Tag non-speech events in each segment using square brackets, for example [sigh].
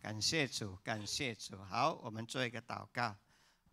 感谢主，感谢主。好，我们做一个祷告。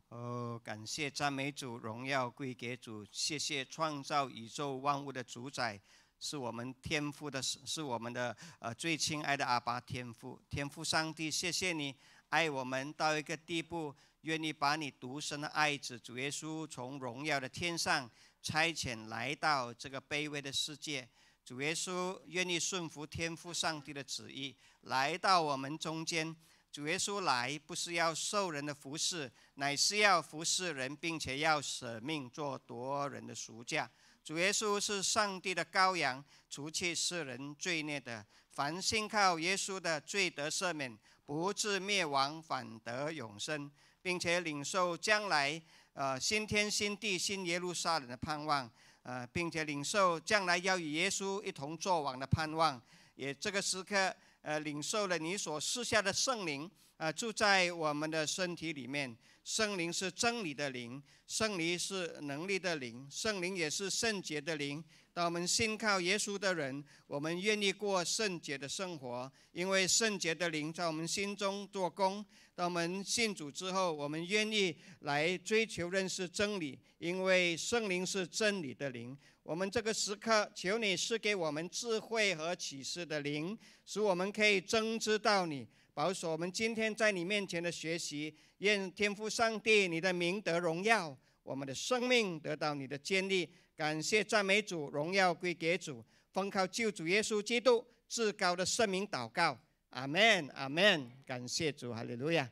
哦，感谢赞美主，荣耀归给主。谢谢创造宇宙万物的主宰，是我们天父的，是是我们的呃最亲爱的阿爸天父。天父上帝，谢谢你爱我们到一个地步，愿意把你独生的爱子主耶稣从荣耀的天上差遣来到这个卑微的世界。主耶稣愿意顺服天父上帝的旨意，来到我们中间。主耶稣来不是要受人的服侍，乃是要服侍人，并且要舍命做夺人的赎价。主耶稣是上帝的羔羊，除去世人罪孽的。凡信靠耶稣的，罪得赦免，不至灭亡，反得永生，并且领受将来呃新天新地新耶路撒冷的盼望。啊，并且领受将来要与耶稣一同作王的盼望，也这个时刻，呃，领受了你所赐下的圣灵，啊，住在我们的身体里面。圣灵是真理的灵，圣灵是能力的灵，圣灵也是圣洁的灵。当我们信靠耶稣的人，我们愿意过圣洁的生活，因为圣洁的灵在我们心中做工。当我们信主之后，我们愿意来追求认识真理，因为圣灵是真理的灵。我们这个时刻，求你赐给我们智慧和启示的灵，使我们可以真知道你，保守我们今天在你面前的学习。愿天父上帝，你的名得荣耀，我们的生命得到你的建立。感谢赞美主，荣耀归给主。奉靠救主耶稣基督至高的圣名祷告。阿门，阿门，感谢主，哈利路亚。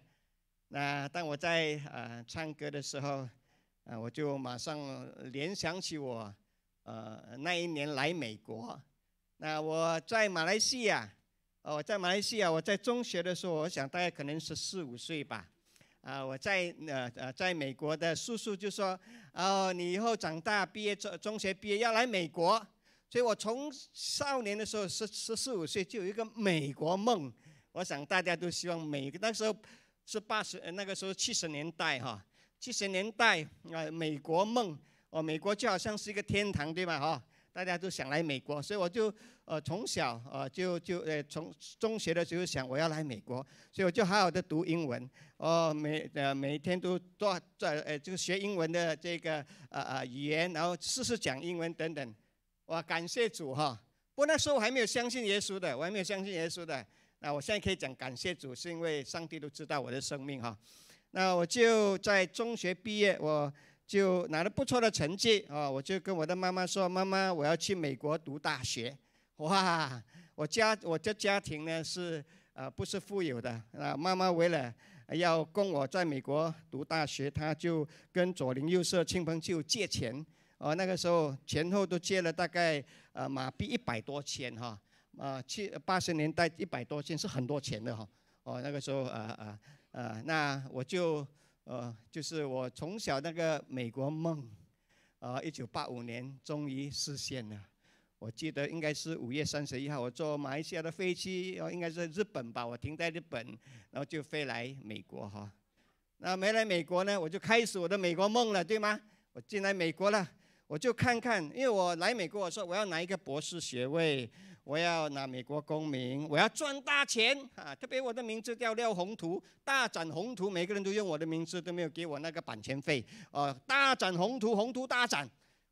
那当我在呃唱歌的时候，啊，我就马上联想起我，呃，那一年来美国。那我在马来西亚，哦，在马来西亚，我在中学的时候，我想大概可能是四五岁吧。啊，我在呃呃在美国的叔叔就说，哦，你以后长大毕业中中学毕业要来美国。所以我从少年的时候十十四五岁就有一个美国梦，我想大家都希望美那时候是八十那个时候七十年代哈，七十年代啊美国梦哦美国就好像是一个天堂对吧哈，大家都想来美国，所以我就呃从小呃就就呃从中学的时候想我要来美国，所以我就好好的读英文哦每呃每天都做在呃就学英文的这个呃呃语言，然后试试讲英文等等。哇，感谢主哈！不过那时候我还没有相信耶稣的，我还没有相信耶稣的。那我现在可以讲感谢主，是因为上帝都知道我的生命哈。那我就在中学毕业，我就拿了不错的成绩啊，我就跟我的妈妈说：“妈妈，我要去美国读大学。[laughs] ”哇，我家我的家庭呢是呃不是富有的啊，妈妈为了要供我在美国读大学，她就跟左邻右舍亲朋就借钱。哦，那个时候前后都借了大概呃马币一百多千哈，啊七八十年代一百多千是很多钱的哈。哦，那个时候呃呃呃，那我就呃就是我从小那个美国梦，啊，一九八五年终于实现了。我记得应该是五月三十一号，我坐马来西亚的飞机，哦应该是日本吧，我停在日本，然后就飞来美国哈。那没来美国呢，我就开始我的美国梦了，对吗？我进来美国了。我就看看，因为我来美国，我说我要拿一个博士学位，我要拿美国公民，我要赚大钱啊！特别我的名字叫廖宏图，大展宏图，每个人都用我的名字，都没有给我那个版权费。啊，大展宏图，宏图大展，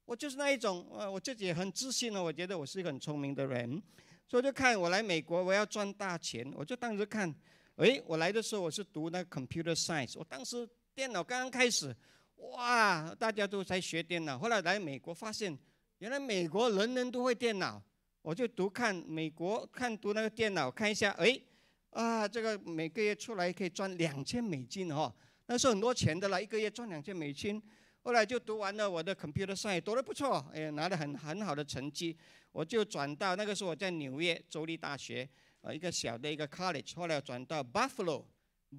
我就是那一种，呃，我自己很自信了，我觉得我是一个很聪明的人，所以就看我来美国，我要赚大钱，我就当时看，诶，我来的时候我是读那个 computer science，我当时电脑刚刚开始。哇，大家都在学电脑。后来来美国，发现原来美国人人都会电脑。我就读看美国，看读那个电脑，看一下，哎，啊，这个每个月出来可以赚两千美金哦，那是很多钱的了，一个月赚两千美金。后来就读完了我的 computer science，读得不错，哎，拿了很很好的成绩。我就转到那个时候我在纽约州立大学，呃，一个小的一个 college。后来转到 Buffalo。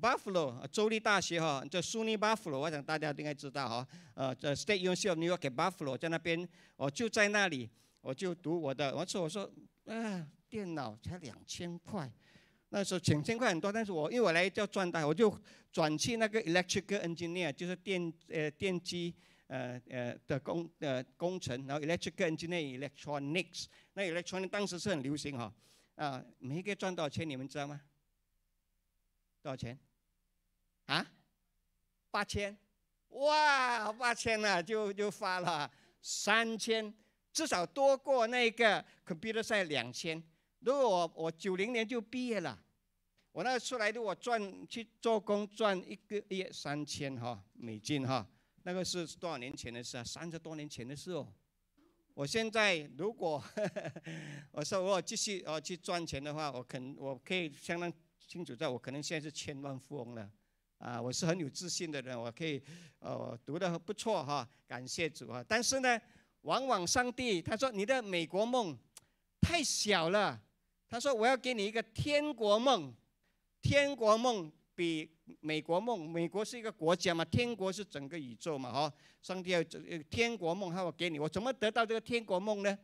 Buffalo 州立大学哈，叫 SUNY Buffalo，我想大家应该知道哈。呃，这 State University of New York Buffalo 在那边，我就在那里，我就读我的。我说我说，啊，电脑才两千块，那时候两千块很多，但是我因为我来叫赚大，我就转去那个 Electrical Engineer，就是电呃电机呃呃的工呃工程，然后 Electrical Engineer Electronics，那 Electronics 当时是很流行哈，啊，每一个月赚多少钱你们知道吗？多少钱？啊？八千？哇，八千啊，就就发了三千，至少多过那个 computer 赛两千。如果我我九零年就毕业了，我那出来的我赚去做工赚一个月三千哈美金哈，那个是多少年前的事啊？三十多年前的事哦。我现在如果 [laughs] 我说我继续哦去赚钱的话，我肯我可以相当清楚，在我可能现在是千万富翁了。啊，我是很有自信的人，我可以呃读的不错哈，感谢主啊。但是呢，往往上帝他说你的美国梦太小了。他说：“我要给你一个天国梦，天国梦比美国梦，美国是一个国家嘛，天国是整个宇宙嘛，哈！上帝要天国梦，他我给你，我怎么得到这个天国梦呢？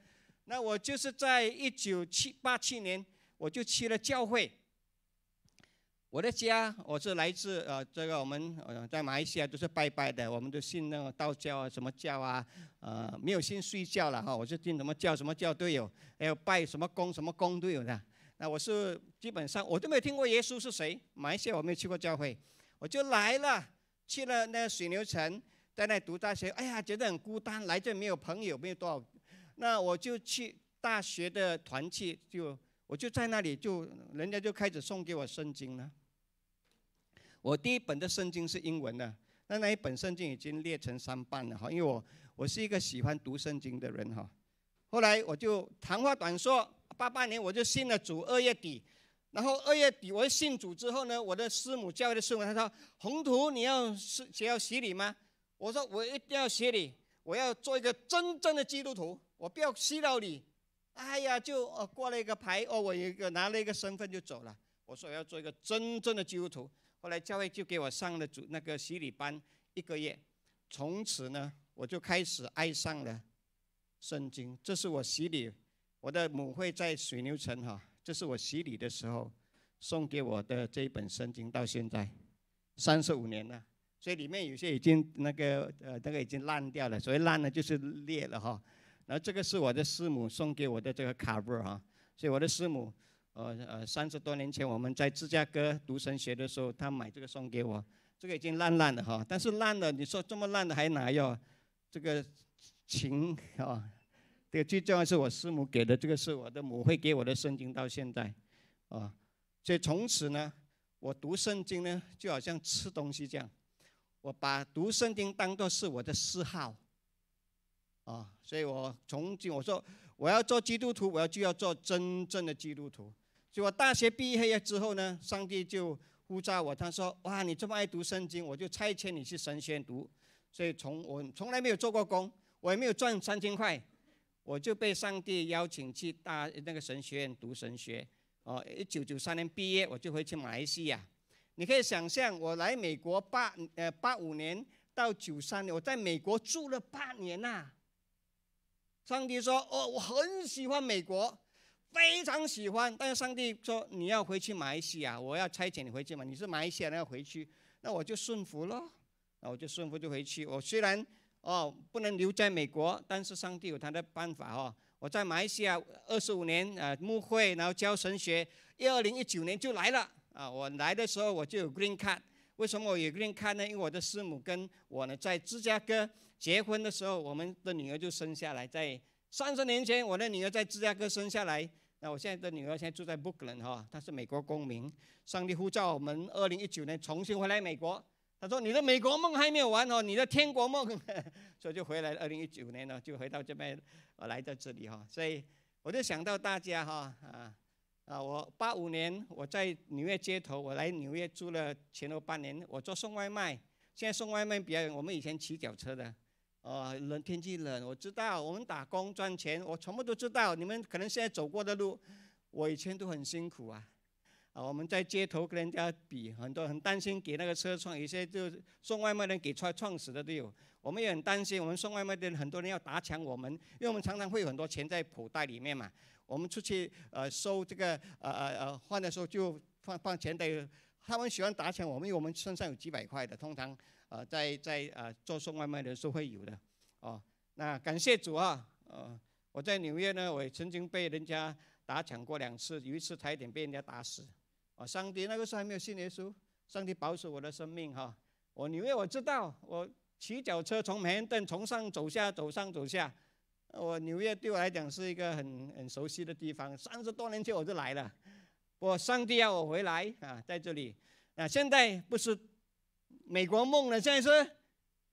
那我就是在一九七八七年，我就去了教会。我的家，我是来自呃，这个我们呃在马来西亚都是拜拜的，我们都信那个道教啊，什么教啊，呃，没有信睡觉了哈，我就信什么教什么教都有，还有拜什么公什么公都有的。那我是基本上我都没有听过耶稣是谁，马来西亚我没有去过教会，我就来了，去了那个水牛城，在那读大学，哎呀，觉得很孤单，来这没有朋友，没有多少，那我就去大学的团契，就我就在那里，就人家就开始送给我圣经了。我第一本的圣经是英文的，那那一本圣经已经裂成三半了哈，因为我我是一个喜欢读圣经的人哈。后来我就长话短说，八八年我就信了主，二月底，然后二月底我信主之后呢，我的师母教会的师母她说：“宏图，你要是要洗礼吗？”我说：“我一定要洗礼，我要做一个真正的基督徒，我不要洗到你。”哎呀，就哦挂了一个牌，哦，我一个拿了一个身份就走了。我说我要做一个真正的基督徒。后来教会就给我上了主那个洗礼班一个月，从此呢，我就开始爱上了圣经。这是我洗礼，我的母会在水牛城哈，这是我洗礼的时候送给我的这一本圣经，到现在三十五年了。所以里面有些已经那个呃那个已经烂掉了，所以烂了就是裂了哈。然后这个是我的师母送给我的这个卡布哈，所以我的师母。呃呃，三十多年前我们在芝加哥读神学的时候，他买这个送给我，这个已经烂烂的哈，但是烂的，你说这么烂的还拿要？这个情啊，这个最重要是我师母给的，这个是我的母会给我的圣经，到现在，啊，所以从此呢，我读圣经呢就好像吃东西这样，我把读圣经当做是我的嗜好，啊，所以我从今我说我要做基督徒，我要就要做真正的基督徒。就我大学毕业之后呢，上帝就呼召我，他说：“哇，你这么爱读圣经，我就差遣你去神学院读。”所以从我从来没有做过工，我也没有赚三千块，我就被上帝邀请去大那个神学院读神学。哦，一九九三年毕业，我就回去马来西亚。你可以想象，我来美国八呃八五年到九三年，我在美国住了八年呐。上帝说：“哦，我很喜欢美国。”非常喜欢，但是上帝说你要回去马来西亚，我要差遣你回去嘛。你是马来西亚人要回去，那我就顺服咯。那我就顺服就回去。我虽然哦不能留在美国，但是上帝有他的办法哦。我在马来西亚二十五年啊，牧会，然后教神学。一二零一九年就来了啊。我来的时候我就有 green card。为什么我有 green card 呢？因为我的师母跟我呢在芝加哥结婚的时候，我们的女儿就生下来。在三十年前，我的女儿在芝加哥生下来。那我现在的女儿现在住在 Brooklyn 哈，她是美国公民。上帝呼召我们二零一九年重新回来美国。他说：“你的美国梦还没有完哦，你的天国梦。[laughs] ”所以就回来二零一九年呢，就回到这边，我来到这里哈。所以我就想到大家哈啊啊！我八五年我在纽约街头，我来纽约住了前后半年，我做送外卖。现在送外卖比较，我们以前骑脚车的。哦，冷天气冷，我知道我们打工赚钱，我全部都知道。你们可能现在走过的路，我以前都很辛苦啊。啊，我们在街头跟人家比，很多很担心给那个车撞，有些就送外卖的人给撞撞死的都有。我们也很担心，我们送外卖的人很多人要打抢我们，因为我们常常会有很多钱在口袋里面嘛。我们出去呃收这个呃呃呃换的时候就放放钱的，他们喜欢打抢我们，因为我们身上有几百块的，通常。呃，在在呃做送外卖的时候会有的，哦，那感谢主啊，呃，我在纽约呢，我也曾经被人家打抢过两次，有一次差一点被人家打死，哦，上帝那个时候还没有信耶稣，上帝保守我的生命哈。我纽约我知道，我骑脚车从曼哈顿从上走下，走上走下。我纽约对我来讲是一个很很熟悉的地方，三十多年前我就来了。我上帝要我回来啊，在这里啊，现在不是美国梦了，现在是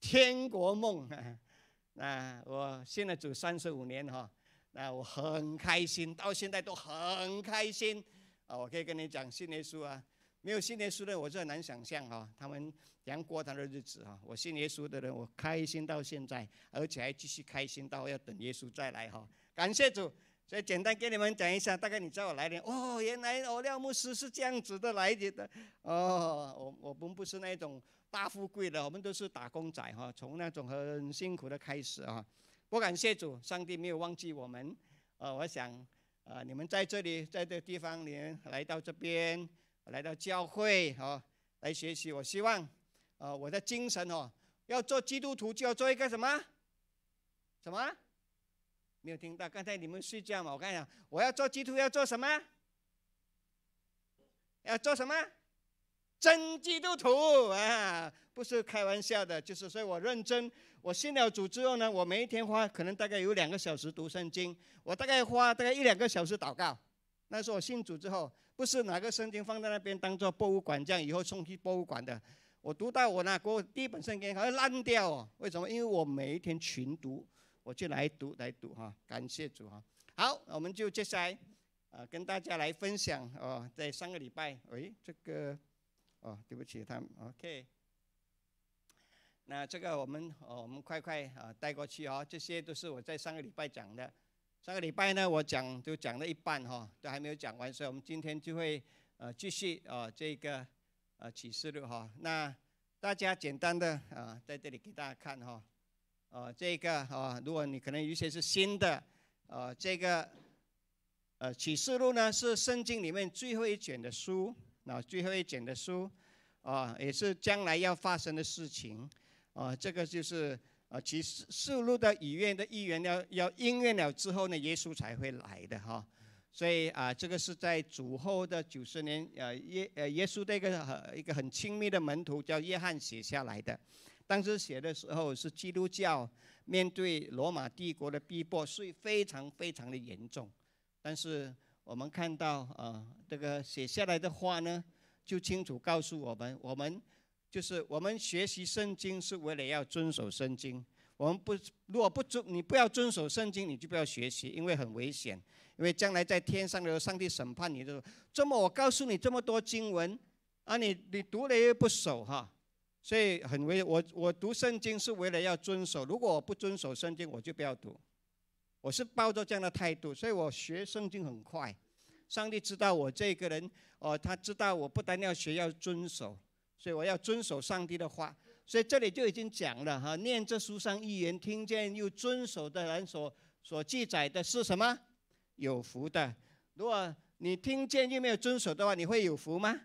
天国梦。[laughs] 那我现在走三十五年哈，那我很开心，到现在都很开心啊！我可以跟你讲信耶稣啊，没有信耶稣的我就很难想象哈，他们怎过他的日子哈！我信耶稣的人，我开心到现在，而且还继续开心到要等耶稣再来哈！感谢主，所以简单给你们讲一下，大概你知道我来年哦，原来哦廖牧师是这样子的来的哦，我我们不是那种。大富贵的，我们都是打工仔哈，从那种很辛苦的开始啊。我感谢主，上帝没有忘记我们。呃，我想，呃，你们在这里，在这地方，你来到这边，来到教会哦，来学习。我希望，呃，我的精神哦，要做基督徒就要做一个什么？什么？没有听到？刚才你们睡觉嘛？我跟你讲，我要做基督徒要做什么？要做什么？真基督徒啊，不是开玩笑的，就是所以我认真。我信了主之后呢，我每一天花可能大概有两个小时读圣经，我大概花大概一两个小时祷告。那是我信主之后，不是哪个圣经放在那边当做博物馆这样以后送去博物馆的。我读到我那过第一本圣经好像烂掉哦，为什么？因为我每一天群读，我就来读来读哈，感谢主哈。好，我们就接下来啊跟大家来分享哦，在上个礼拜，喂，这个。哦，对不起，他们 OK。那这个我们哦，我们快快啊带过去哦。这些都是我在上个礼拜讲的。上个礼拜呢，我讲就讲了一半哈，都还没有讲完，所以我们今天就会呃继续啊这个呃启示录哈。那大家简单的啊在这里给大家看哈。呃，这个啊，如果你可能有些是新的，呃，这个呃启示录呢是圣经里面最后一卷的书。啊，最后一卷的书，啊，也是将来要发生的事情，啊，这个就是啊，其实世路的语愿的意愿要要应验了之后呢，耶稣才会来的哈，所以啊，这个是在主后的九十年，呃，耶呃耶稣的一个很一个很亲密的门徒叫约翰写下来的，当时写的时候是基督教面对罗马帝国的逼迫，所以非常非常的严重，但是。我们看到啊，这个写下来的话呢，就清楚告诉我们：我们就是我们学习圣经是为了要遵守圣经。我们不如果不遵，你不要遵守圣经，你就不要学习，因为很危险。因为将来在天上的时候，上帝审判你的时候，这么我告诉你这么多经文啊，你你读了又不守哈，所以很危。我我读圣经是为了要遵守，如果我不遵守圣经，我就不要读。我是抱着这样的态度，所以我学圣经很快。上帝知道我这个人，哦，他知道我不但要学，要遵守，所以我要遵守上帝的话。所以这里就已经讲了哈，念这书上一言，听见又遵守的人所所记载的是什么？有福的。如果你听见又没有遵守的话，你会有福吗？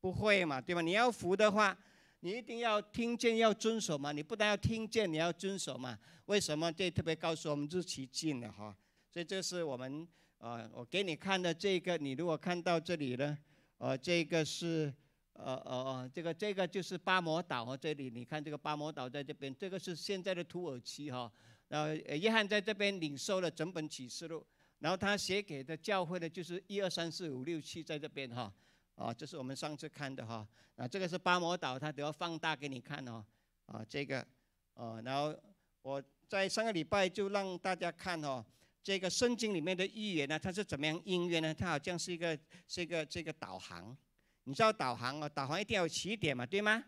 不会嘛，对吧？你要福的话。你一定要听见，要遵守嘛。你不但要听见，你要遵守嘛。为什么？这特别告诉我们日期近了哈。所以这是我们呃，我给你看的这个。你如果看到这里呢，呃，这个是呃呃呃，这个这个就是巴摩岛哈。这里你看这个巴摩岛在这边，这个是现在的土耳其哈。然后约翰在这边领受了整本启示录，然后他写给的教会的就是一二三四五六七在这边哈。啊，这是我们上次看的哈，啊，这个是巴摩岛，它都要放大给你看哦，啊，这个，哦，然后我在上个礼拜就让大家看哦，这个圣经里面的预言呢，它是怎么样应验呢？它好像是一个是一个这个导航，你知道导航哦，导航一定要有起点嘛，对吗？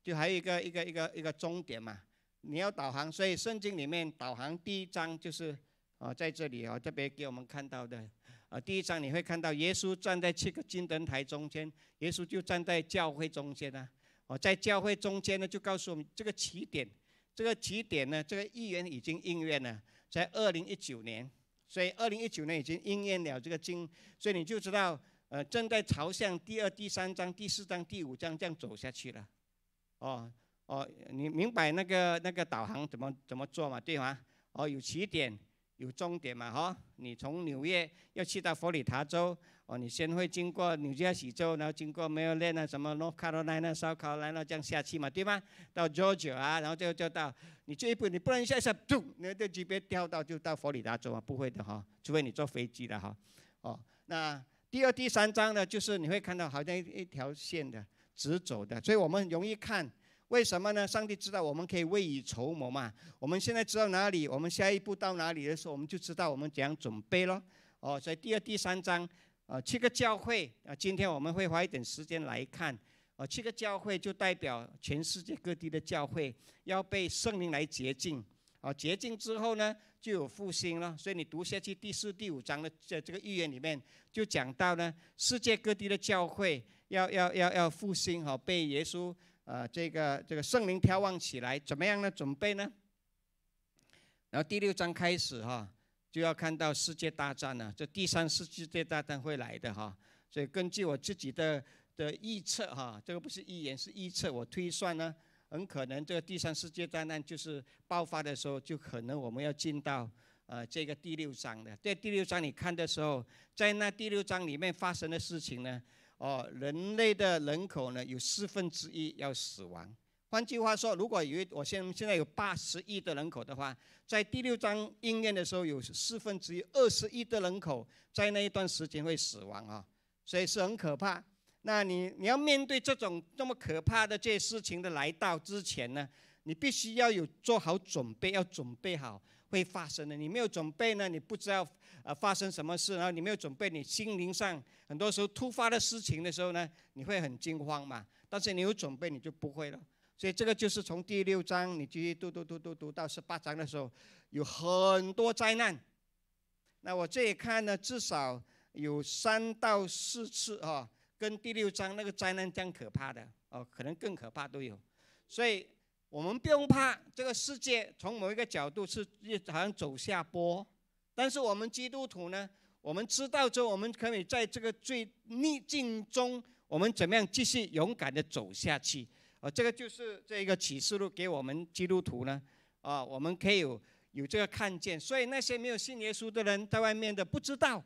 就还有一个一个一个一个终点嘛，你要导航，所以圣经里面导航第一章就是啊，在这里啊，特别给我们看到的。啊，第一章你会看到耶稣站在七个金灯台中间，耶稣就站在教会中间呢。哦，在教会中间呢，就告诉我们这个起点，这个起点呢，这个预言已经应验了，在二零一九年，所以二零一九年已经应验了这个经，所以你就知道，呃，正在朝向第二、第三章、第四章、第五章这样走下去了。哦哦，你明白那个那个导航怎么怎么做嘛？对吗？哦，有起点，有终点嘛哈，你从纽约要去到佛里达州，哦，你先会经过纽约西州，然后经过没有练啊什么 North Carolina、South Carolina 这样下去嘛，对吗？到 Georgia 啊，然后就就到你这一步，你不能一下下咚，你的级别掉到就到佛里达州啊，不会的哈，除非你坐飞机的哈，哦，那第二、第三章呢，就是你会看到好像一一条线的直走的，所以我们容易看。为什么呢？上帝知道我们可以未雨绸缪嘛。我们现在知道哪里，我们下一步到哪里的时候，我们就知道我们怎样准备咯。哦，所以第二、第三章，呃，七个教会啊，今天我们会花一点时间来看。呃，七个教会就代表全世界各地的教会要被圣灵来洁净。啊，洁净之后呢，就有复兴了。所以你读下去第四、第五章的这这个预言里面，就讲到呢，世界各地的教会要要要要复兴哈，被耶稣。啊，这个这个圣灵眺望起来怎么样呢？准备呢？然后第六章开始哈，就要看到世界大战了。这第三世界大战会来的哈，所以根据我自己的的预测哈，这个不是预言是预测，我推算呢，很可能这个第三世界大战就是爆发的时候，就可能我们要进到呃这个第六章的。在第六章你看的时候，在那第六章里面发生的事情呢？哦，人类的人口呢有四分之一要死亡。换句话说，如果有我现现在有八十亿的人口的话，在第六章应验的时候，有四分之一二十亿的人口在那一段时间会死亡啊，所以是很可怕。那你你要面对这种这么可怕的这些事情的来到之前呢，你必须要有做好准备，要准备好。会发生的，你没有准备呢，你不知道呃发生什么事，然后你没有准备，你心灵上很多时候突发的事情的时候呢，你会很惊慌嘛。但是你有准备，你就不会了。所以这个就是从第六章你继续读读读读读到十八章的时候，有很多灾难。那我这里看呢，至少有三到四次啊，跟第六章那个灾难这样可怕的哦，可能更可怕都有。所以。我们不用怕这个世界从某一个角度是好像走下坡，但是我们基督徒呢，我们知道之后，我们可以在这个最逆境中，我们怎么样继续勇敢的走下去？啊，这个就是这一个启示录给我们基督徒呢，啊，我们可以有有这个看见。所以那些没有信耶稣的人在外面的不知道，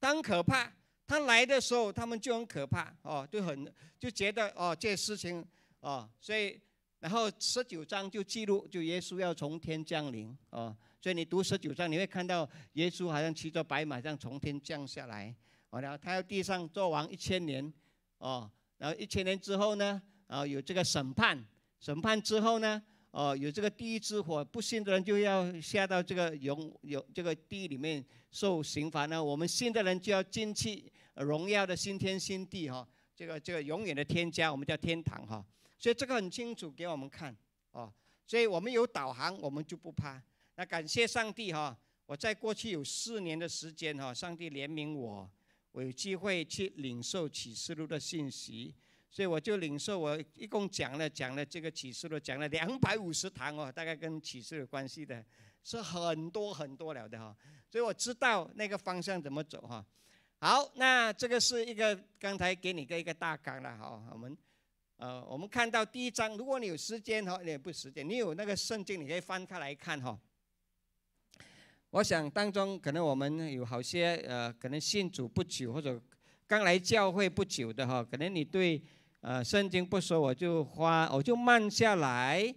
当可怕，他来的时候他们就很可怕，哦，就很就觉得哦这些事情，哦，所以。然后十九章就记录，就耶稣要从天降临哦，所以你读十九章，你会看到耶稣好像骑着白马这样从天降下来，哦，然后他要地上做王一千年，哦，然后一千年之后呢，然后有这个审判，审判之后呢，哦，有这个地狱之火，不信的人就要下到这个永有这个地里面受刑罚呢，我们信的人就要进去荣耀的新天新地哈，这个这个永远的天家，我们叫天堂哈。所以这个很清楚给我们看哦，所以我们有导航，我们就不怕。那感谢上帝哈，我在过去有四年的时间哈，上帝怜悯我，我有机会去领受启示录的信息，所以我就领受。我一共讲了讲了这个启示录，讲了两百五十堂哦，大概跟启示有关系的，是很多很多了的哈。所以我知道那个方向怎么走哈。好，那这个是一个刚才给你个一个大纲了哈，我们。呃，我们看到第一章，如果你有时间哈，也不时间，你有那个圣经，你可以翻开来看哈。我想当中可能我们有好些呃，可能信主不久或者刚来教会不久的哈，可能你对呃圣经不熟，我就花我就慢下来，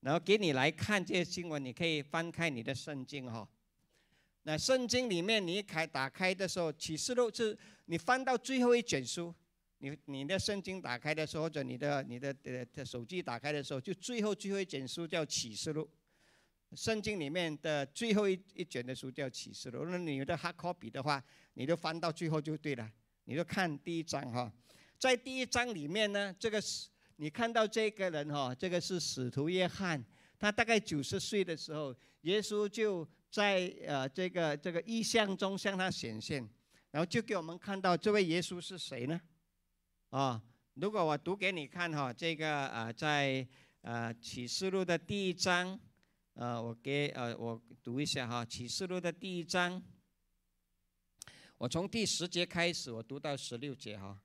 然后给你来看这些新闻，你可以翻开你的圣经哈。那圣经里面你开打开的时候，启示录是你翻到最后一卷书。你你的圣经打开的时候，或者你的你的呃手机打开的时候，就最后最后一卷书叫启示录。圣经里面的最后一一卷的书叫启示录。那你的 hard copy 的话，你就翻到最后就对了。你就看第一章哈，在第一章里面呢，这个是你看到这个人哈，这个是使徒约翰，他大概九十岁的时候，耶稣就在呃这个这个意象中向他显现，然后就给我们看到这位耶稣是谁呢？啊，如果我读给你看哈，这个啊，在呃启示录的第一章，呃，我给呃我读一下哈，启示录的第一章，我从第十节开始，我读到十六节哈。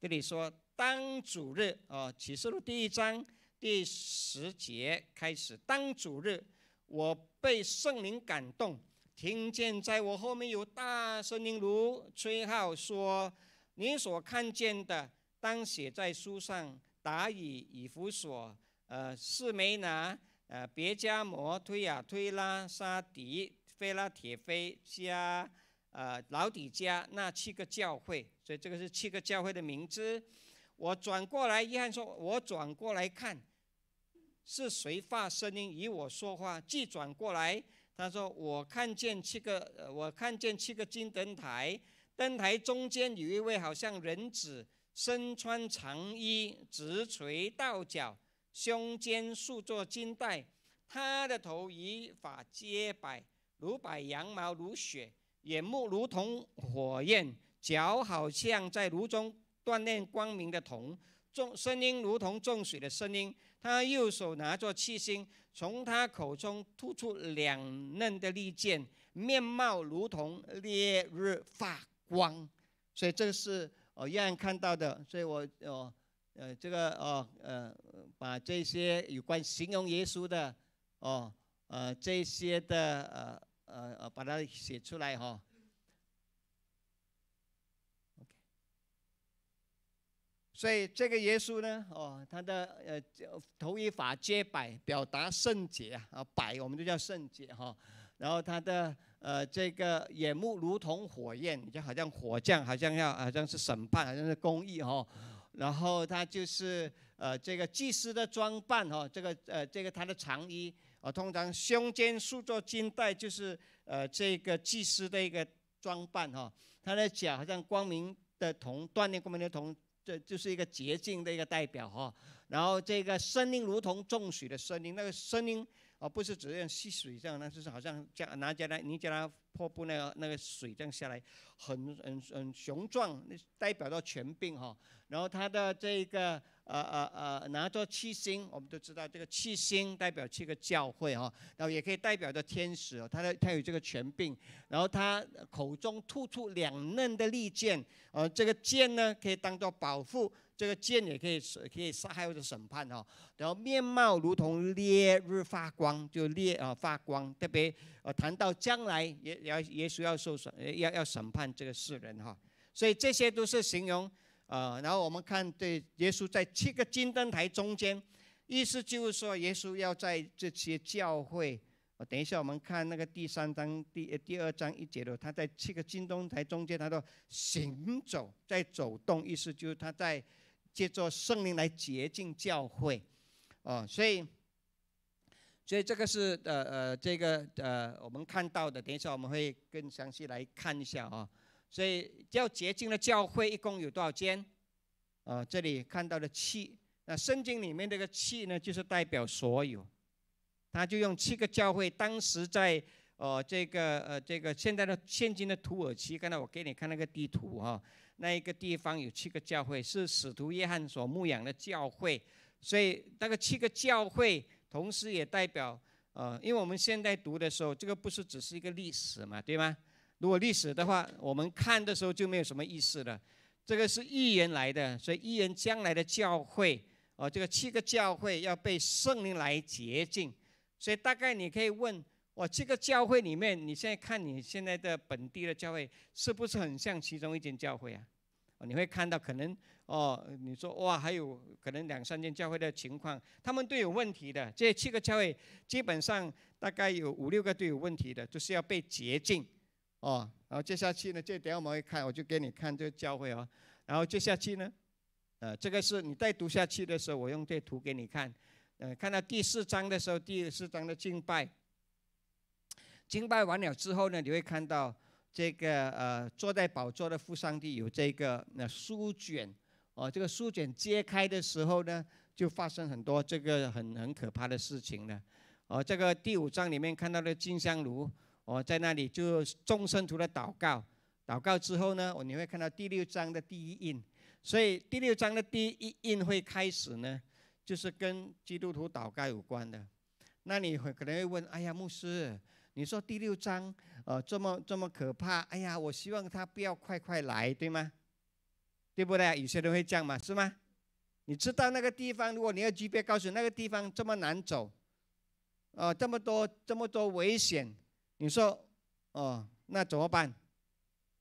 这里说，当主日啊，启示录第一章第十节开始，当主日，我被圣灵感动，听见在我后面有大声音如吹号，说：“你所看见的，当写在书上，达以以弗所、呃，士梅拿、呃，别加摩、推亚推拉、沙迪、菲拉铁菲加、呃，老底加那七个教会。所以这个是七个教会的名字。我转过来，约翰说：我转过来看，是谁发声音与我说话？既转过来。”他说：“我看见七个，我看见七个金灯台，灯台中间有一位好像人子，身穿长衣，直垂到脚，胸间束着金带。他的头以发洁白，如白羊毛如雪，眼目如同火焰，脚好像在炉中锻炼光明的铜，众声音如同众水的声音。他右手拿着七星。”从他口中吐出两嫩的利剑，面貌如同烈日发光，所以这个是哦一样看到的。所以我哦呃这个哦呃把这些有关形容耶稣的哦呃这些的呃呃呃把它写出来哈。OK 所以这个耶稣呢，哦，他的呃头一发皆白，表达圣洁啊，白我们就叫圣洁哈。然后他的呃这个眼目如同火焰，就好像火将，好像要好像是审判，好像是公义哈。然后他就是呃这个祭司的装扮哈，这个呃这个他的长衣啊，通常胸间束着金带，就是呃这个祭司的一个装扮哈。他的脚好像光明的铜，锻炼光明的铜。这就是一个洁净的一个代表哈，然后这个声音如同众水的声音，那个声音而不是只像细水这样，那就是好像这样拿起来，你叫它瀑布那个那个水这样下来，很很很雄壮，那代表到权柄哈。然后它的这个。呃呃呃，拿着七星，我们都知道这个七星代表七个教会哈，然后也可以代表着天使哦，他的他有这个权柄，然后他口中吐出两刃的利剑，呃，这个剑呢可以当做保护，这个剑也可以可以杀害或者审判哈，然后面貌如同烈日发光，就烈啊发光，特别呃谈到将来也要耶稣要受审，要要审判这个世人哈，所以这些都是形容。啊，然后我们看，对耶稣在七个金灯台中间，意思就是说，耶稣要在这些教会。等一下，我们看那个第三章第第二章一节的，他在七个金灯台中间，他说行走，在走动，意思就是他在借着圣灵来洁净教会。哦，所以，所以这个是呃呃这个呃我们看到的。等一下我们会更详细来看一下啊。所以要洁净的教会一共有多少间？啊，这里看到的七，那圣经里面这个七呢，就是代表所有。他就用七个教会，当时在呃这个呃这个现在的现今的土耳其，刚才我给你看那个地图哈，那一个地方有七个教会，是使徒约翰所牧养的教会。所以那个七个教会，同时也代表呃，因为我们现在读的时候，这个不是只是一个历史嘛，对吗？如果历史的话，我们看的时候就没有什么意思了。这个是预言来的，所以预言将来的教会，哦，这个七个教会要被圣灵来洁净。所以大概你可以问我，这个教会里面，你现在看你现在的本地的教会，是不是很像其中一间教会啊？你会看到可能哦，你说哇，还有可能两三间教会的情况，他们都有问题的。这七个教会基本上大概有五六个都有问题的，就是要被洁净。哦，然后接下去呢，这等下我们会看，我就给你看这个教会哦。然后接下去呢，呃，这个是你再读下去的时候，我用这图给你看。呃，看到第四章的时候，第四章的敬拜，敬拜完了之后呢，你会看到这个呃，坐在宝座的父上帝有这个那书卷，哦，这个书卷揭开的时候呢，就发生很多这个很很可怕的事情了。哦，这个第五章里面看到的金香炉。哦在那里就众生徒的祷告，祷告之后呢，我你会看到第六章的第一印，所以第六章的第一印会开始呢，就是跟基督徒祷告有关的。那你会可能会问，哎呀，牧师，你说第六章呃这么这么可怕，哎呀，我希望他不要快快来，对吗？对不对？有些人会这样嘛，是吗？你知道那个地方，如果你要级别告诉那个地方这么难走，呃，这么多这么多危险。你说哦，那怎么办？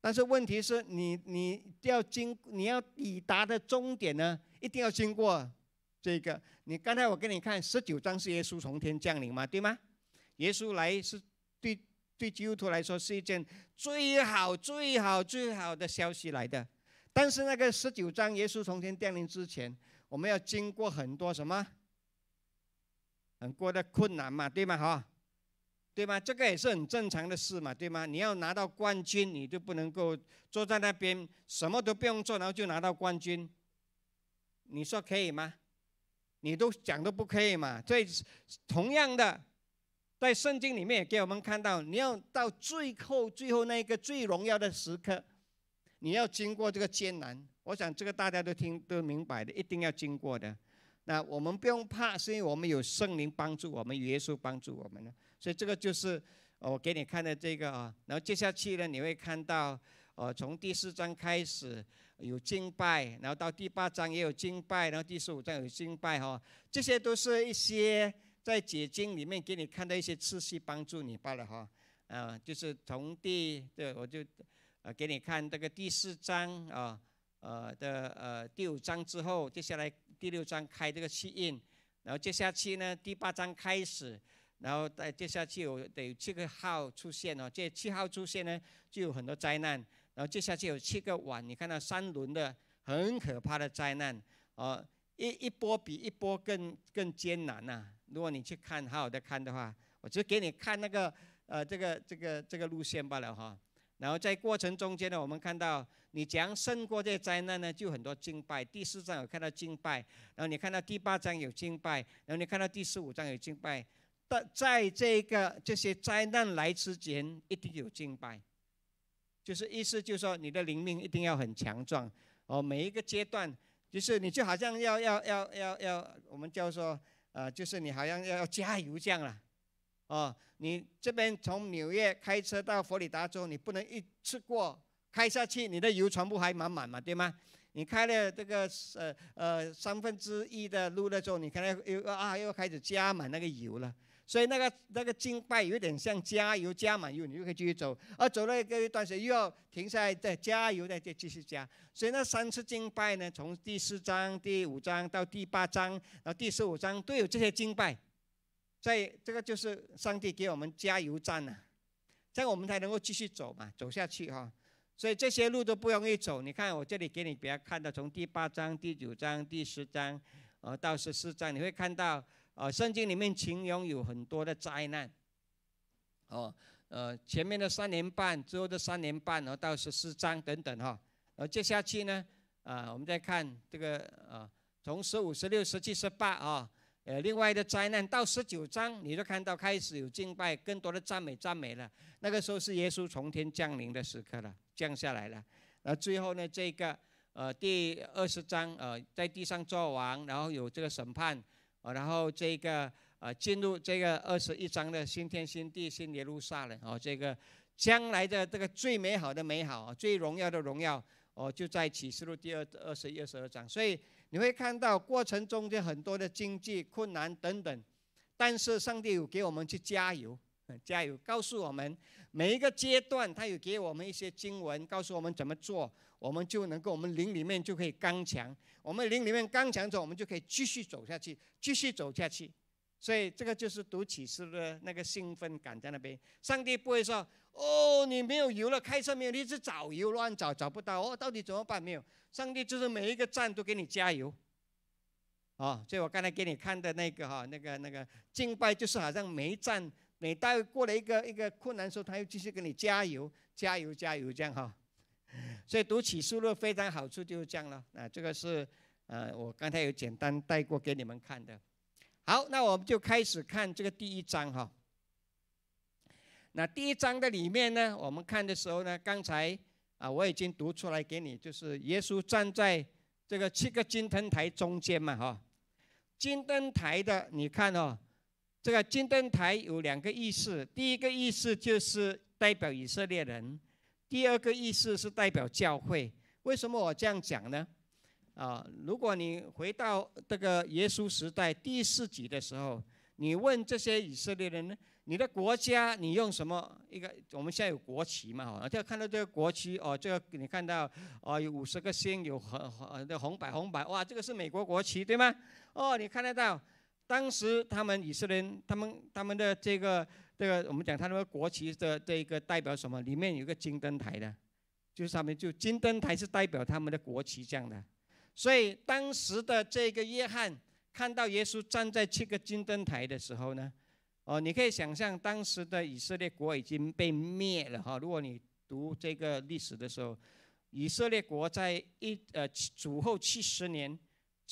但是问题是你你要经你要抵达的终点呢，一定要经过这个。你刚才我给你看十九章是耶稣从天降临嘛，对吗？耶稣来是对对基督徒来说是一件最好最好最好的消息来的。但是那个十九章耶稣从天降临之前，我们要经过很多什么？很过的困难嘛，对吗？哈。对吗？这个也是很正常的事嘛，对吗？你要拿到冠军，你就不能够坐在那边什么都不用做，然后就拿到冠军。你说可以吗？你都讲都不可以嘛。所以同样的，在圣经里面也给我们看到，你要到最后最后那一个最荣耀的时刻，你要经过这个艰难。我想这个大家都听都明白的，一定要经过的。那我们不用怕，是因为我们有圣灵帮助我们，耶稣帮助我们呢。所以这个就是我给你看的这个啊，然后接下去呢，你会看到，呃，从第四章开始有敬拜，然后到第八章也有敬拜，然后第十五章有敬拜哈，这些都是一些在解经里面给你看到一些次序，帮助你罢了哈，啊，就是从第对，我就呃给你看这个第四章啊，呃的呃第五章之后，接下来第六章开这个气印，然后接下去呢第八章开始。然后再接下去有得有七个号出现哦，这七号出现呢，就有很多灾难。然后接下去有七个碗，你看到三轮的很可怕的灾难哦，一一波比一波更更艰难呐。如果你去看好好的看的话，我就给你看那个呃这个这个这个路线罢了哈。然后在过程中间呢，我们看到你怎样胜过这些灾难呢？就很多敬拜。第四章有看到敬拜，然后你看到第八章有敬拜，然后你看到第十五章有敬拜。但在这个这些灾难来之前，一定有敬拜，就是意思就是说，你的灵命一定要很强壮哦。每一个阶段，就是你就好像要要要要要，我们叫做呃，就是你好像要加油这样了哦。你这边从纽约开车到佛里达州，你不能一次过开下去，你的油全部还满满嘛，对吗？你开了这个呃呃三分之一的路的时候，你可能又啊又开始加满那个油了。所以那个那个敬拜有点像加油，加满油你就可以继续走，而走了一个段时间又要停下来再加油，再再继续加。所以那三次敬拜呢，从第四章、第五章到第八章，然后第十五章都有这些敬拜。所以这个就是上帝给我们加油站呐，这样我们才能够继续走嘛，走下去哈。所以这些路都不容易走。你看我这里给你比较看到，从第八章、第九章、第十章，呃到十四章，你会看到。啊，圣经里面形容有很多的灾难，哦，呃，前面的三年半，之后的三年半，然后到十四章等等哈，然后接下去呢，啊，我们再看这个啊，从十五、十六、十七、十八啊，呃，另外的灾难到十九章，你就看到开始有敬拜，更多的赞美赞美了。那个时候是耶稣从天降临的时刻了，降下来了。那最后呢，这个呃第二十章呃，在地上做王，然后有这个审判。啊，然后这个啊，进入这个二十一章的新天新地新耶路撒冷哦，这个将来的这个最美好的美好，最荣耀的荣耀哦，就在启示录第二二十一、二十二章。所以你会看到过程中间很多的经济困难等等，但是上帝有给我们去加油，加油，告诉我们每一个阶段，他有给我们一些经文，告诉我们怎么做，我们就能够我们灵里面就可以刚强。我们灵里面刚强走，我们就可以继续走下去，继续走下去。所以这个就是读启示的那个兴奋感在那边。上帝不会说：“哦，你没有油了，开车没有，你一直找油乱找找不到，哦，到底怎么办？没有。”上帝就是每一个站都给你加油。哦，所以我刚才给你看的那个哈，那个那个敬拜，就是好像每一站每到过了一个一个困难时候，他又继续给你加油，加油，加油，这样哈。所以读启示录非常好处就是这样了啊，这个是呃我刚才有简单带过给你们看的。好，那我们就开始看这个第一章哈。那第一章的里面呢，我们看的时候呢，刚才啊我已经读出来给你，就是耶稣站在这个七个金灯台中间嘛哈。金灯台的你看哦，这个金灯台有两个意思，第一个意思就是代表以色列人。第二个意思是代表教会，为什么我这样讲呢？啊，如果你回到这个耶稣时代第四集的时候，你问这些以色列人呢，你的国家你用什么一个？我们现在有国旗嘛？哈，就看到这个国旗哦，这个你看到哦，有五十个星，有红红的红白红白，哇，这个是美国国旗对吗？哦，你看得到，当时他们以色列人，他们他们的这个这个，我们讲他们国旗的这个代表什么？里面有个金灯台的，就是上面就金灯台是代表他们的国旗这样的。所以当时的这个约翰看到耶稣站在七个金灯台的时候呢，哦，你可以想象当时的以色列国已经被灭了哈。如果你读这个历史的时候，以色列国在一呃主后七十年，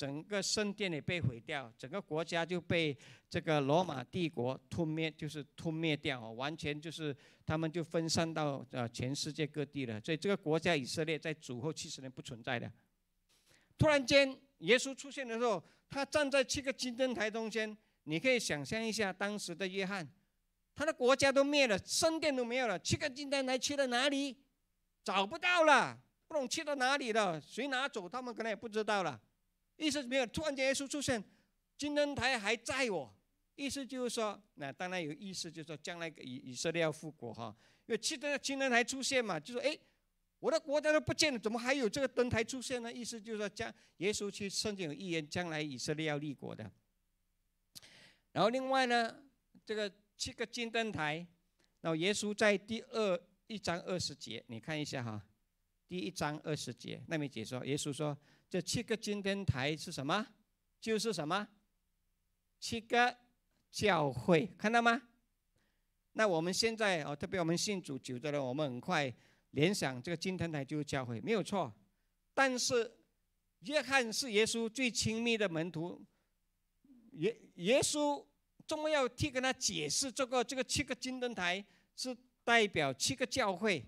整个圣殿也被毁掉，整个国家就被这个罗马帝国吞灭，就是吞灭掉，完全就是他们就分散到呃全世界各地了。所以这个国家以色列在主后七十年不存在的。突然间，耶稣出现的时候，他站在七个金灯台中间。你可以想象一下，当时的约翰，他的国家都灭了，圣殿都没有了，七个金灯台去了哪里？找不到了，不懂去到哪里了，谁拿走，他们可能也不知道了。意思没有，突然间耶稣出现，金灯台还在我，意思就是说，那当然有意思，就是说将来以以色列要复国哈，因为七灯金灯台出现嘛，就说哎。我的国家都不见了，怎么还有这个灯台出现呢？意思就是说，将耶稣去圣经有预言，将来以色列要立国的。然后另外呢，这个七个金灯台，然后耶稣在第二一章二十节，你看一下哈，第一章二十节那边解说，耶稣说这七个金灯台是什么？就是什么？七个教会，看到吗？那我们现在哦，特别我们信主久的人，我们很快。联想这个金灯台就是教会，没有错。但是约翰是耶稣最亲密的门徒，耶耶稣终要替跟他解释这个这个七个金灯台是代表七个教会。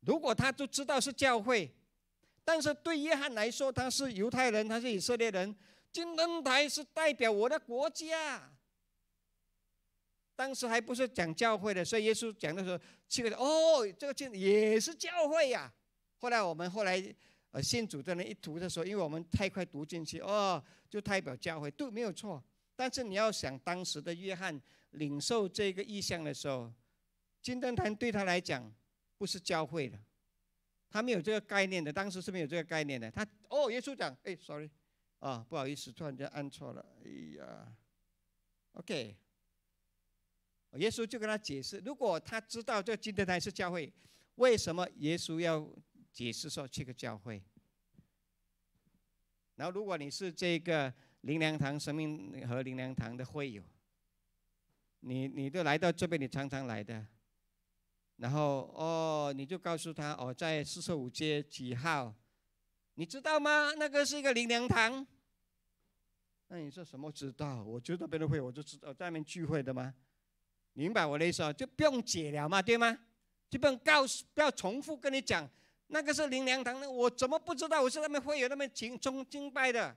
如果他都知道是教会，但是对约翰来说，他是犹太人，他是以色列人，金灯台是代表我的国家。当时还不是讲教会的，所以耶稣讲的时候，七个人哦，这个金也是教会呀。后来我们后来呃信主的人一读的时候，因为我们太快读进去，哦，就代表教会，对没有错。但是你要想当时的约翰领受这个意象的时候，金灯台对他来讲不是教会的，他没有这个概念的。当时是没有这个概念的。他哦，耶稣讲，哎，sorry，啊，不好意思，突然间按错了，哎呀，OK。耶稣就跟他解释，如果他知道这金灯台是教会，为什么耶稣要解释说这个教会？然后，如果你是这个灵粮堂生命和灵粮堂的会友，你你都来到这边，你常常来的，然后哦，你就告诉他哦，在四十五街几号，你知道吗？那个是一个灵粮堂。那你说什么知道？我就那边的会，我就知道在那边聚会的吗？明白我的意思啊就不用解了嘛，对吗？就不用告诉，不要重复跟你讲，那个是灵粮堂的，我怎么不知道？我是那边会有那边敬中敬拜的。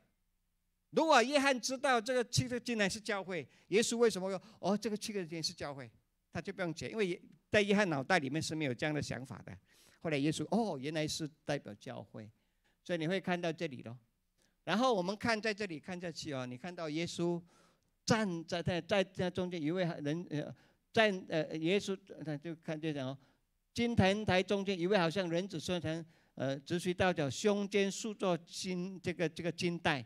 如果约翰知道这个七个进来是教会，耶稣为什么说哦这个七个进是教会？他就不用解，因为在约翰脑袋里面是没有这样的想法的。后来耶稣哦原来是代表教会，所以你会看到这里咯。然后我们看在这里看下去哦，你看到耶稣。站在在在在中间一位人呃，在呃耶稣他就看这讲哦，金坛台中间一位好像人子身成呃直垂到脚胸间束着金这个这个金带，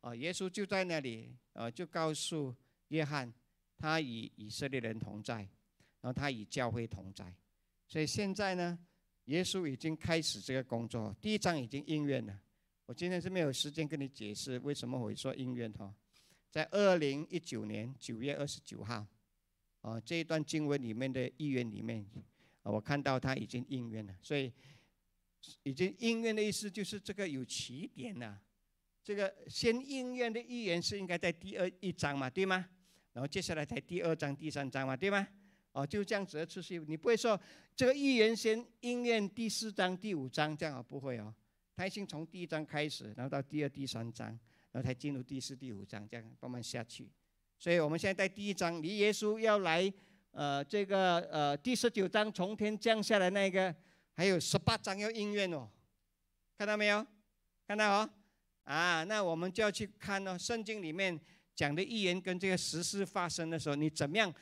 啊耶稣就在那里呃就告诉约翰，他与以色列人同在，然后他与教会同在，所以现在呢，耶稣已经开始这个工作，第一章已经应验了。我今天是没有时间跟你解释为什么我说应验哈。在二零一九年九月二十九号，啊，这一段经文里面的预言里面，我看到他已经应验了。所以，已经应验的意思就是这个有起点了。这个先应验的预言是应该在第二一章嘛，对吗？然后接下来才第二章、第三章嘛，对吗？哦，就这样子的次序。你不会说这个预言先应验第四章、第五章这样啊？不会哦，它先从第一章开始，然后到第二、第三章。然后才进入第四、第五章，这样慢慢下去。所以我们现在在第一章，离耶稣要来，呃，这个呃第十九章从天降下来那个，还有十八章要应验哦。看到没有？看到哦？啊，那我们就要去看哦。圣经里面讲的预言跟这个实事发生的时候，你怎么样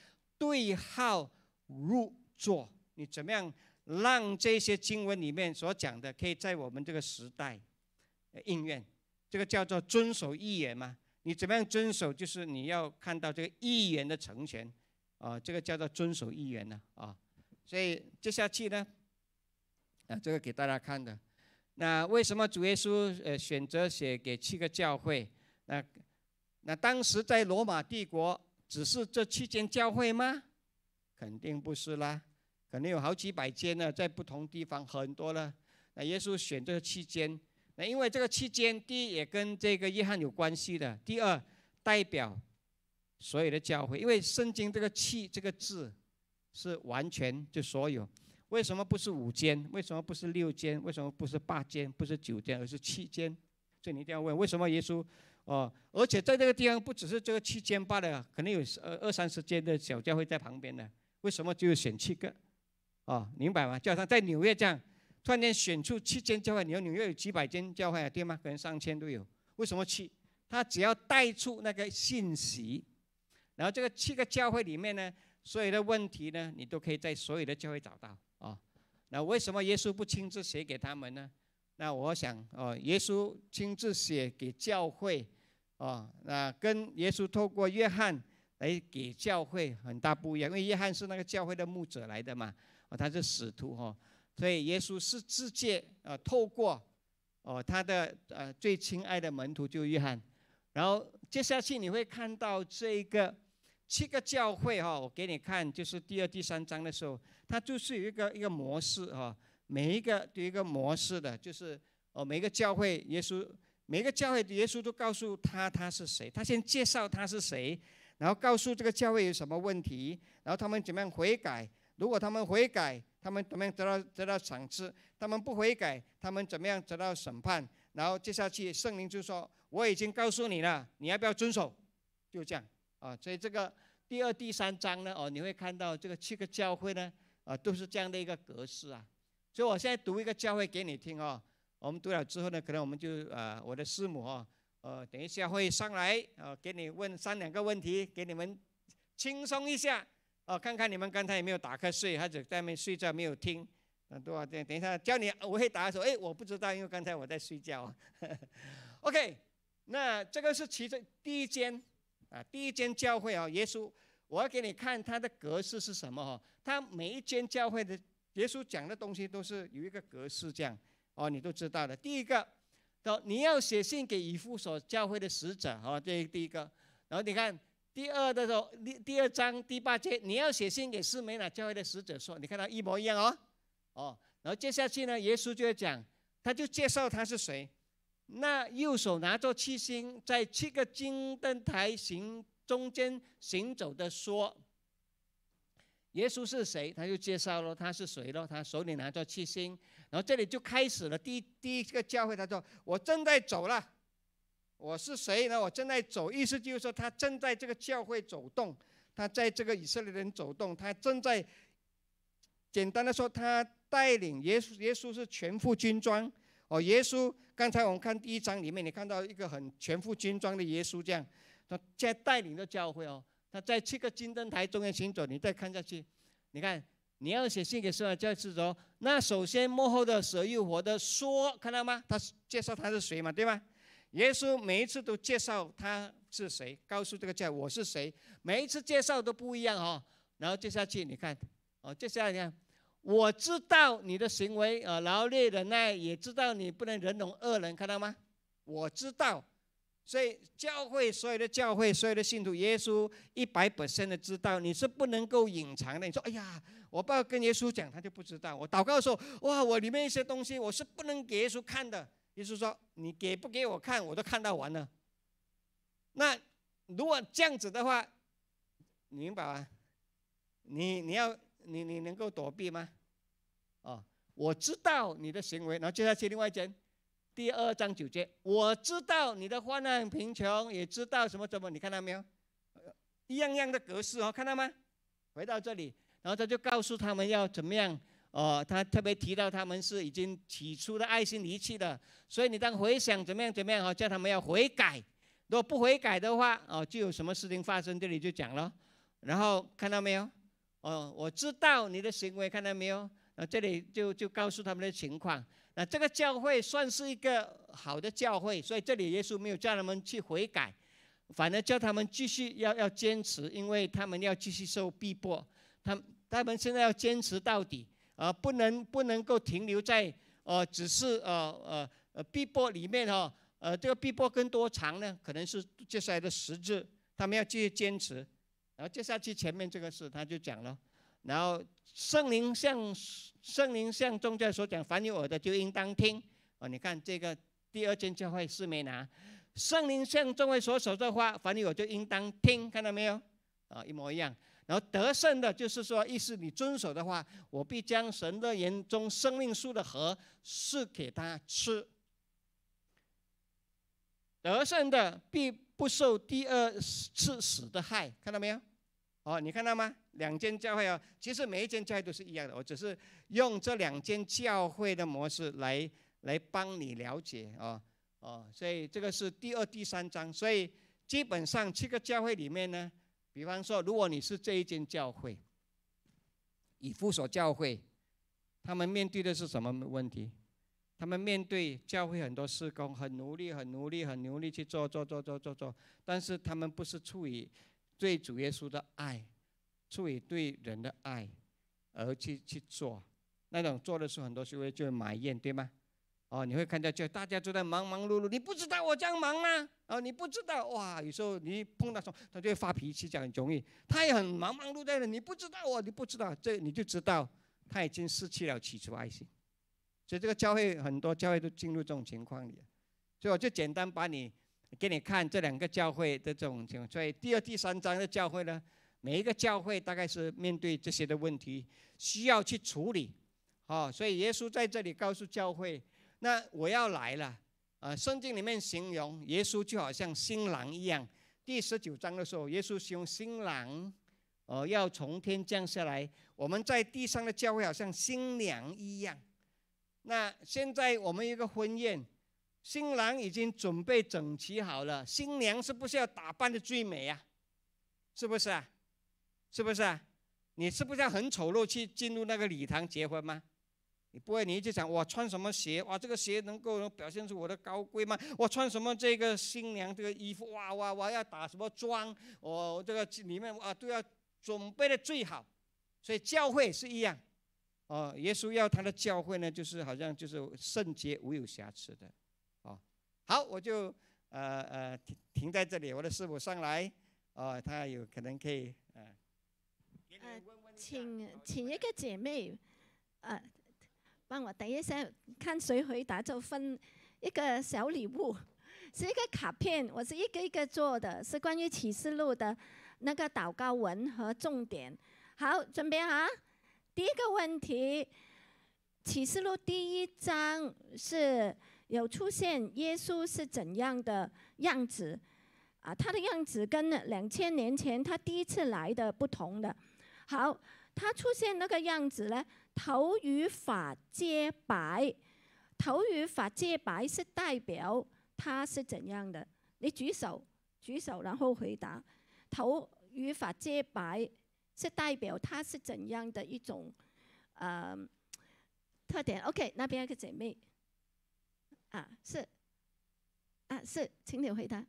对号入座？你怎么样让这些经文里面所讲的，可以在我们这个时代应验？这个叫做遵守预言嘛？你怎么样遵守？就是你要看到这个预言的成全啊，这个叫做遵守预言呢啊。所以接下去呢，啊，这个给大家看的。那为什么主耶稣呃选择写给七个教会？那那当时在罗马帝国，只是这七间教会吗？肯定不是啦，肯定有好几百间呢，在不同地方很多了。那耶稣选这七间，那因为这个期间，第一也跟这个约翰有关系的，第二代表所有的教会，因为圣经这个“七”这个字是完全就所有。为什么不是五间？为什么不是六间？为什么不是八间？不是九间，而是七间？所以你一定要问：为什么耶稣？哦，而且在这个地方不只是这个七间罢了，可能有二二三十间的小教会在旁边的。为什么就选七个？哦，明白吗？就好像在纽约这样，突然间选出七间教会，你说纽约有几百间教会啊，对吗？可能上千都有。为什么七？他只要带出那个信息，然后这个七个教会里面呢，所有的问题呢，你都可以在所有的教会找到。啊，那为什么耶稣不亲自写给他们呢？那我想，哦，耶稣亲自写给教会，哦，那跟耶稣透过约翰来给教会很大不一样，因为约翰是那个教会的牧者来的嘛，哦，他是使徒哈，所以耶稣是直接呃透过哦他的呃最亲爱的门徒就约翰，然后接下去你会看到这个七个教会哈，我给你看，就是第二、第三章的时候。它就是有一个一个模式啊，每一个都有一个模式的，就是哦，每个教会耶稣，每个教会耶稣都告诉他他是谁，他先介绍他是谁，然后告诉这个教会有什么问题，然后他们怎么样悔改，如果他们悔改，他们怎么样得到得到赏赐，他们不悔改，他们怎么样得到审判，然后接下去圣灵就说我已经告诉你了，你要不要遵守？就这样啊，所以这个第二、第三章呢，哦，你会看到这个七个教会呢。啊，都是这样的一个格式啊，所以我现在读一个教会给你听哦。我们读了之后呢，可能我们就呃，我的师母哦，呃，等一下会上来啊，给你问三两个问题，给你们轻松一下哦，看看你们刚才有没有打瞌睡，或者在那边睡觉没有听。啊，多少等等一下教你，我会答的时候，哎，我不知道，因为刚才我在睡觉。[laughs] OK，那这个是其中第一间啊，第一间教会啊，耶稣。我要给你看它的格式是什么哈？它每一间教会的耶稣讲的东西都是有一个格式这样哦，你都知道的。第一个，哦，你要写信给以父所教会的使者哦，这第一个。然后你看第二的时候，第第二章第八节，你要写信给斯美纳教会的使者说，你看到一模一样哦，哦。然后接下去呢，耶稣就会讲，他就介绍他是谁。那右手拿着七星，在七个金灯台行。中间行走的说，耶稣是谁？他就介绍了他是谁了。他手里拿着七星，然后这里就开始了第第一个教会。他说：“我正在走了，我是谁呢？我正在走，意思就是说他正在这个教会走动，他在这个以色列人走动，他正在简单的说，他带领耶稣。耶稣是全副军装哦。耶稣刚才我们看第一章里面，你看到一个很全副军装的耶稣这样。他在带领着教会哦，他在七个金灯台中间行走。你再看下去，你看你要写信给圣教教士说，那首先幕后的舍诱惑的说，看到吗？他介绍他是谁嘛，对吧？耶稣每一次都介绍他是谁，告诉这个教我是谁，每一次介绍都不一样哦。然后接下去你看，哦，接下来你看，我知道你的行为啊，劳累忍耐，也知道你不能忍容恶人，看到吗？我知道。所以教会所有的教会所有的信徒，耶稣一百本身的知道，你是不能够隐藏的。你说，哎呀，我不要跟耶稣讲，他就不知道。我祷告的时候，哇，我里面一些东西我是不能给耶稣看的。耶稣说，你给不给我看，我都看到完了。那如果这样子的话，你明白吗？你你要你你能够躲避吗？哦，我知道你的行为，然后接下去另外一件。第二章九节，我知道你的患难贫穷，也知道什么什么，你看到没有？一样样的格式哦，看到吗？回到这里，然后他就告诉他们要怎么样哦。他特别提到他们是已经起初的爱心离弃的，所以你当回想怎么样怎么样哦，叫他们要悔改。如果不悔改的话，哦，就有什么事情发生？这里就讲了。然后看到没有？哦，我知道你的行为，看到没有？啊，这里就就告诉他们的情况。那这个教会算是一个好的教会，所以这里耶稣没有叫他们去悔改，反而叫他们继续要要坚持，因为他们要继续受逼迫。他他们现在要坚持到底，啊，不能不能够停留在呃，只是呃呃呃逼迫里面哈，呃，这个逼迫跟多长呢？可能是接下来的十字，他们要继续坚持。然后接下去前面这个事他就讲了，然后圣灵向圣灵向宗教所讲，凡有我的就应当听。哦，你看这个第二间教会是没拿，圣灵向众位所说的话，凡有我就应当听，看到没有？啊，一模一样。然后得胜的，就是说，意思你遵守的话，我必将神的言中生命树的核赐给他吃。得胜的必不受第二次死的害，看到没有？哦，你看到吗？两间教会啊，其实每一间教会都是一样的，我只是用这两间教会的模式来来帮你了解啊哦，所以这个是第二、第三章，所以基本上七个教会里面呢。比方说，如果你是这一间教会，以夫所教会，他们面对的是什么问题？他们面对教会很多施工，很努力，很努力，很努力去做，做，做，做，做，做，但是他们不是出于对主耶稣的爱，出于对人的爱而去去做，那种做的时候，很多时候就会埋怨，对吗？哦，你会看到就大家都在忙忙碌碌，你不知道我这样忙吗？哦，你不知道哇，有时候你碰到什么，他就会发脾气，讲很容易。他也很忙忙碌碌的，你不知道哦，你不知道，这你就知道他已经失去了起初爱心。所以这个教会很多教会都进入这种情况里，所以我就简单把你给你看这两个教会的这种情况。所以第二、第三章的教会呢，每一个教会大概是面对这些的问题，需要去处理。哦，所以耶稣在这里告诉教会。那我要来了，啊，圣经里面形容耶稣就好像新郎一样。第十九章的时候，耶稣形容新郎，哦，要从天降下来。我们在地上的教会好像新娘一样。那现在我们一个婚宴，新郎已经准备整齐好了，新娘是不是要打扮的最美呀？是不是啊？是不是啊？你是不是要很丑陋去进入那个礼堂结婚吗？你不会，你一直想我穿什么鞋？哇，这个鞋能够表现出我的高贵吗？我穿什么这个新娘这个衣服？哇哇，我要打什么妆？我这个里面啊都要准备的最好。所以教会是一样，哦，耶稣要他的教会呢，就是好像就是圣洁无有瑕疵的，好，我就呃呃停停在这里，我的师傅上来，哦，他有可能可以呃呃，请请一个姐妹，呃。帮我等一下，看谁回答就分一个小礼物，是一个卡片，我是一个一个做的，是关于启示录的那个祷告文和重点。好，准备好。第一个问题，启示录第一章是有出现耶稣是怎样的样子啊？他的样子跟两千年前他第一次来的不同的。好，他出现那个样子呢？头与发皆白，头与发皆白是代表他是怎样的？你举手，举手，然后回答。头与发皆白是代表他是怎样的一种呃特点？OK，那边一个姐妹，啊是，啊是，请你回答。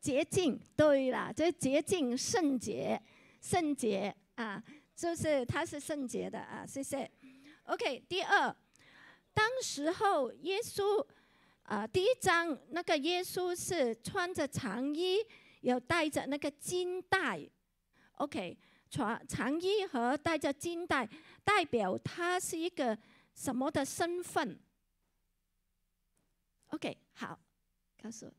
洁净，对了，这洁净圣洁，圣洁啊。就是他是圣洁的啊，谢谢。OK，第二，当时候耶稣啊，第一章那个耶稣是穿着长衣，有带着那个金带。OK，穿长衣和带着金带，代表他是一个什么的身份？OK，好，告诉我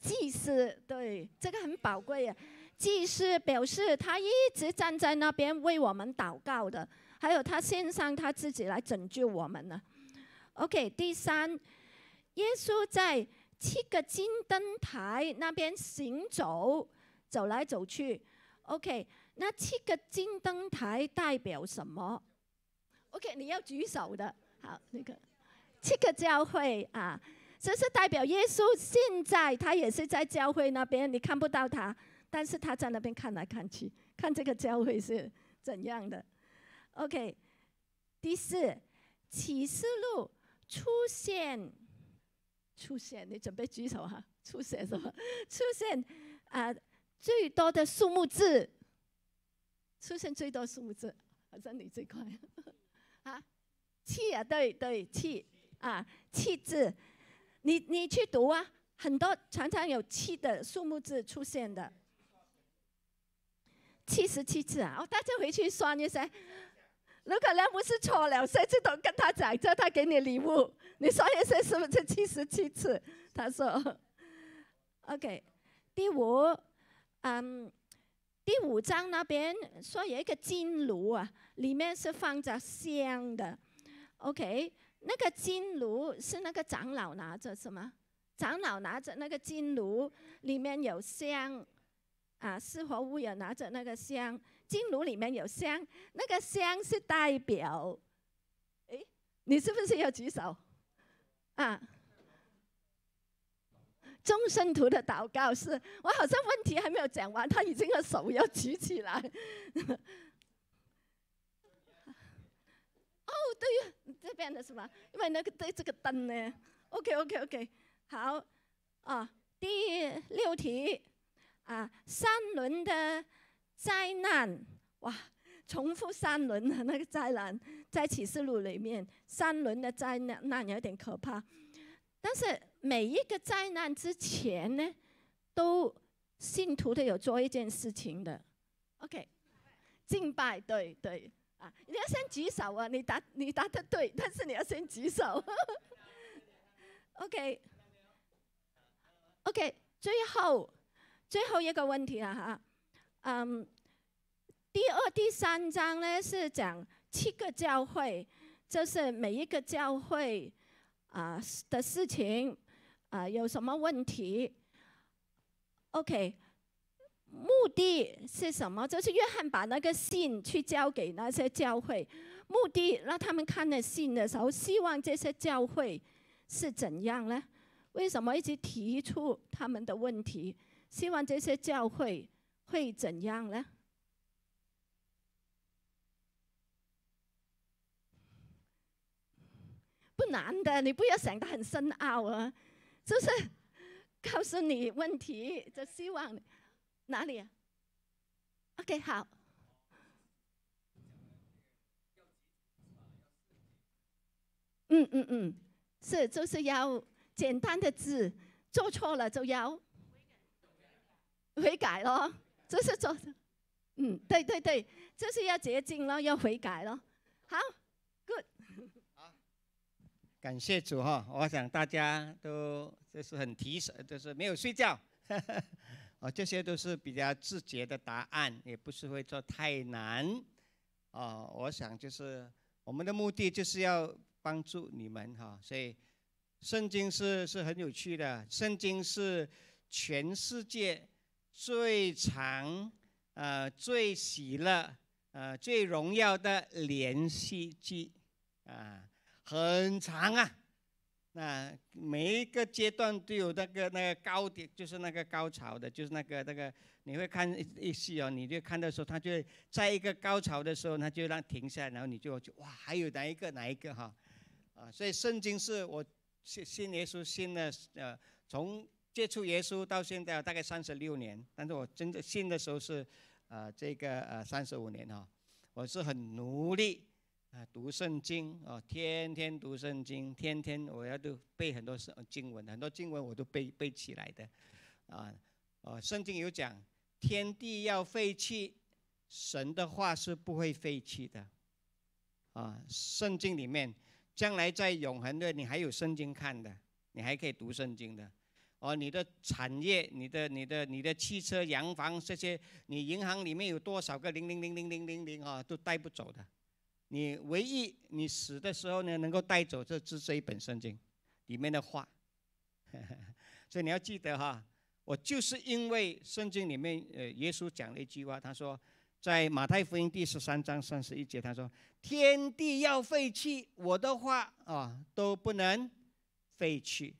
祭司，对，这个很宝贵啊。祭司表示他一直站在那边为我们祷告的，还有他献上他自己来拯救我们呢。OK，第三，耶稣在七个金灯台那边行走，走来走去。OK，那七个金灯台代表什么？OK，你要举手的。好，那个七个教会啊，这是代表耶稣现在他也是在教会那边，你看不到他，但是他在那边看来看去，看这个教会是怎样的。OK，第四，启示录出现，出现，你准备举手哈？出现什么？出现啊，最多的数目字，出现最多数目字，好像你最快 [laughs] 啊，七啊，对对，七啊，七字。你你去读啊，很多常常有七的数目字出现的，七十七次啊！哦，大家回去算一算。如果那不是错了，谁知道跟他讲，叫他给你礼物，你算一算是不是七十七次？他说：“OK。”第五，嗯，第五章那边说有一个金炉啊，里面是放着香的。OK。那个金炉是那个长老拿着什么？长老拿着那个金炉，里面有香，啊，四活物也拿着那个香，金炉里面有香，那个香是代表，哎，你是不是要举手？啊，众生徒的祷告是，我好像问题还没有讲完，他已经把手要举起来。哦，对，这边的是吧？因为那个对这个灯呢。OK，OK，OK，好。啊，第六题啊，三轮的灾难，哇，重复三轮的那个灾难，在启示录里面，三轮的灾难那有点可怕。但是每一个灾难之前呢，都信徒都有做一件事情的。OK，敬拜，对对。啊，你要先举手啊！你答你答的对，但是你要先举手。[laughs] OK，OK，最后最后一个问题了哈，嗯，第二、第三章呢是讲七个教会，就是每一个教会啊的事情啊有什么问题？OK。目的是什么？就是约翰把那个信去交给那些教会，目的让他们看了信的时候，希望这些教会是怎样呢？为什么一直提出他们的问题？希望这些教会会怎样呢？不难的，你不要想得很深奥啊，就是告诉你问题，就希望。哪里？OK，好。嗯嗯嗯，是就是要简单的字，做错了就要悔改咯。就是做，嗯，对对对，就是要洁净咯，要悔改咯。好，Good。好，感谢主哈！我想大家都就是很提神，就是没有睡觉。哦，这些都是比较直接的答案，也不是会做太难。哦，我想就是我们的目的就是要帮助你们哈，所以圣经是是很有趣的，圣经是全世界最长、呃最喜乐、呃最荣耀的连续剧啊，很长啊。那每一个阶段都有那个那个高点，就是那个高潮的，就是那个那个你会看一一戏哦，你就看的时候，他就在一个高潮的时候，他就让停下，然后你就就哇，还有哪一个哪一个哈，啊，所以圣经是我信信耶稣信了呃，从接触耶稣到现在大概三十六年，但是我真的信的时候是呃这个呃三十五年哈，我是很努力。啊，读圣经哦，天天读圣经，天天我要都背很多圣经文，很多经文我都背背起来的，啊，哦，圣经有讲，天地要废弃，神的话是不会废弃的，啊，圣经里面，将来在永恒的你还有圣经看的，你还可以读圣经的，哦，你的产业，你的你的你的汽车、洋房这些，你银行里面有多少个零零零零零零零啊，都带不走的。你唯一你死的时候呢，能够带走这只这一本圣经里面的话，[laughs] 所以你要记得哈，我就是因为圣经里面呃耶稣讲了一句话，他说在马太福音第十三章三十一节，他说天地要废弃，我的话啊都不能废去，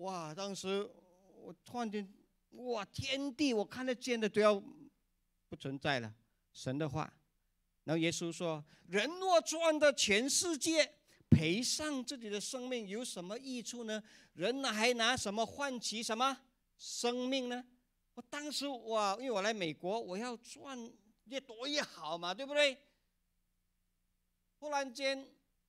哇！当时我突然间，哇，天地我看得见的都要不存在了，神的话。然后耶稣说：“人若赚到全世界，赔上自己的生命，有什么益处呢？人还拿什么换取什么生命呢？”我当时哇，因为我来美国，我要赚越多越好嘛，对不对？忽然间，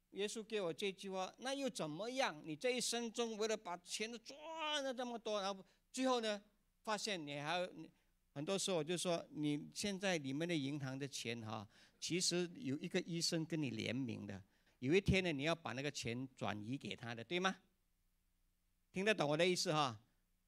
耶稣给我这句话，那又怎么样？你这一生中为了把钱都赚了这么多，然后最后呢，发现你还很多时候我就说，你现在你们的银行的钱哈，其实有一个医生跟你联名的，有一天呢，你要把那个钱转移给他的，对吗？听得懂我的意思哈？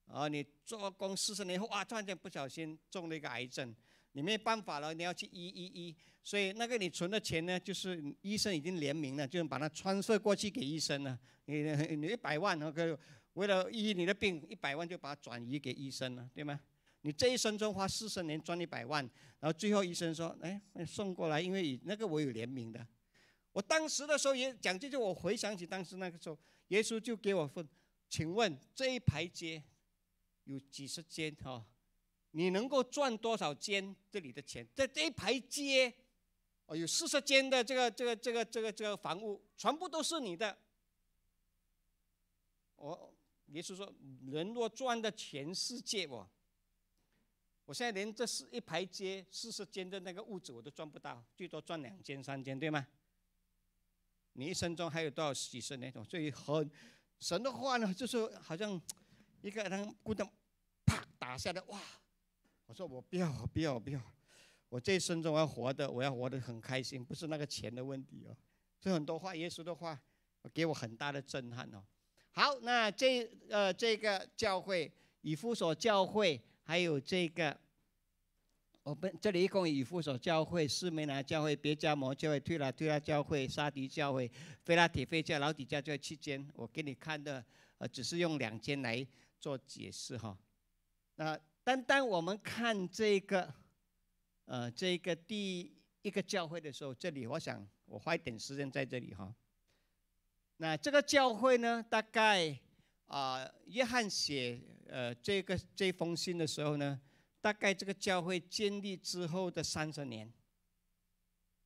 啊，你做工四十年后啊，突然间不小心中了一个癌症，你没办法了，你要去医医医，所以那个你存的钱呢，就是医生已经联名了，就是把它穿设过去给医生了。你你一百万那个为了医你的病，一百万就把它转移给医生了，对吗？你这一生中花四十年赚一百万，然后最后医生说，哎，送过来，因为那个我有联名的。我当时的时候也讲这句，我回想起当时那个时候，耶稣就给我问，请问这一排街。有几十间哈，你能够赚多少间这里的钱？在这一排街，哦，有四十间的这个这个这个这个这个房屋，全部都是你的。我耶稣说，人若赚的全世界，我，我现在连这是一排街四十间的那个屋子我都赚不到，最多赚两间三间，对吗？你一生中还有多少几十年？所以很神的话呢，就是好像。一个人鼓的，啪打下来，哇！我说我不要，我不要，不要，我这一生中我要活的，我要活得很开心，不是那个钱的问题哦。这很多话，耶稣的话，给我很大的震撼哦。好，那这呃这个教会以弗所教会，还有这个我们这里一共以弗所教会、斯梅拿教会、别加摩教会、推拉推拉教会、沙迪教会、菲拉铁菲教、老底教教会期间，我给你看的呃只是用两间来。做解释哈，那单单我们看这个，呃，这个第一个教会的时候，这里我想我花一点时间在这里哈。那这个教会呢，大概啊，约翰写呃这个这封信的时候呢，大概这个教会建立之后的三十年，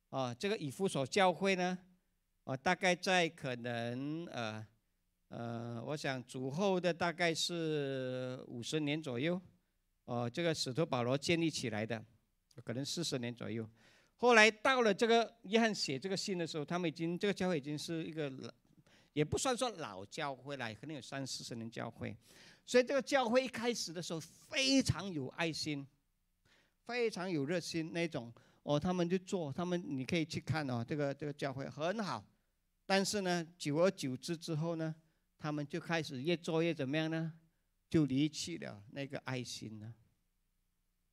啊，这个以弗所教会呢，啊，大概在可能呃。呃，我想主后的大概是五十年左右，哦，这个使徒保罗建立起来的，可能四十年左右。后来到了这个约翰写这个信的时候，他们已经这个教会已经是一个，也不算说老教会了，可能有三四十年教会。所以这个教会一开始的时候非常有爱心，非常有热心那种。哦，他们就做，他们你可以去看哦，这个这个教会很好。但是呢，久而久之之后呢？他们就开始越做越怎么样呢？就离弃了那个爱心呢。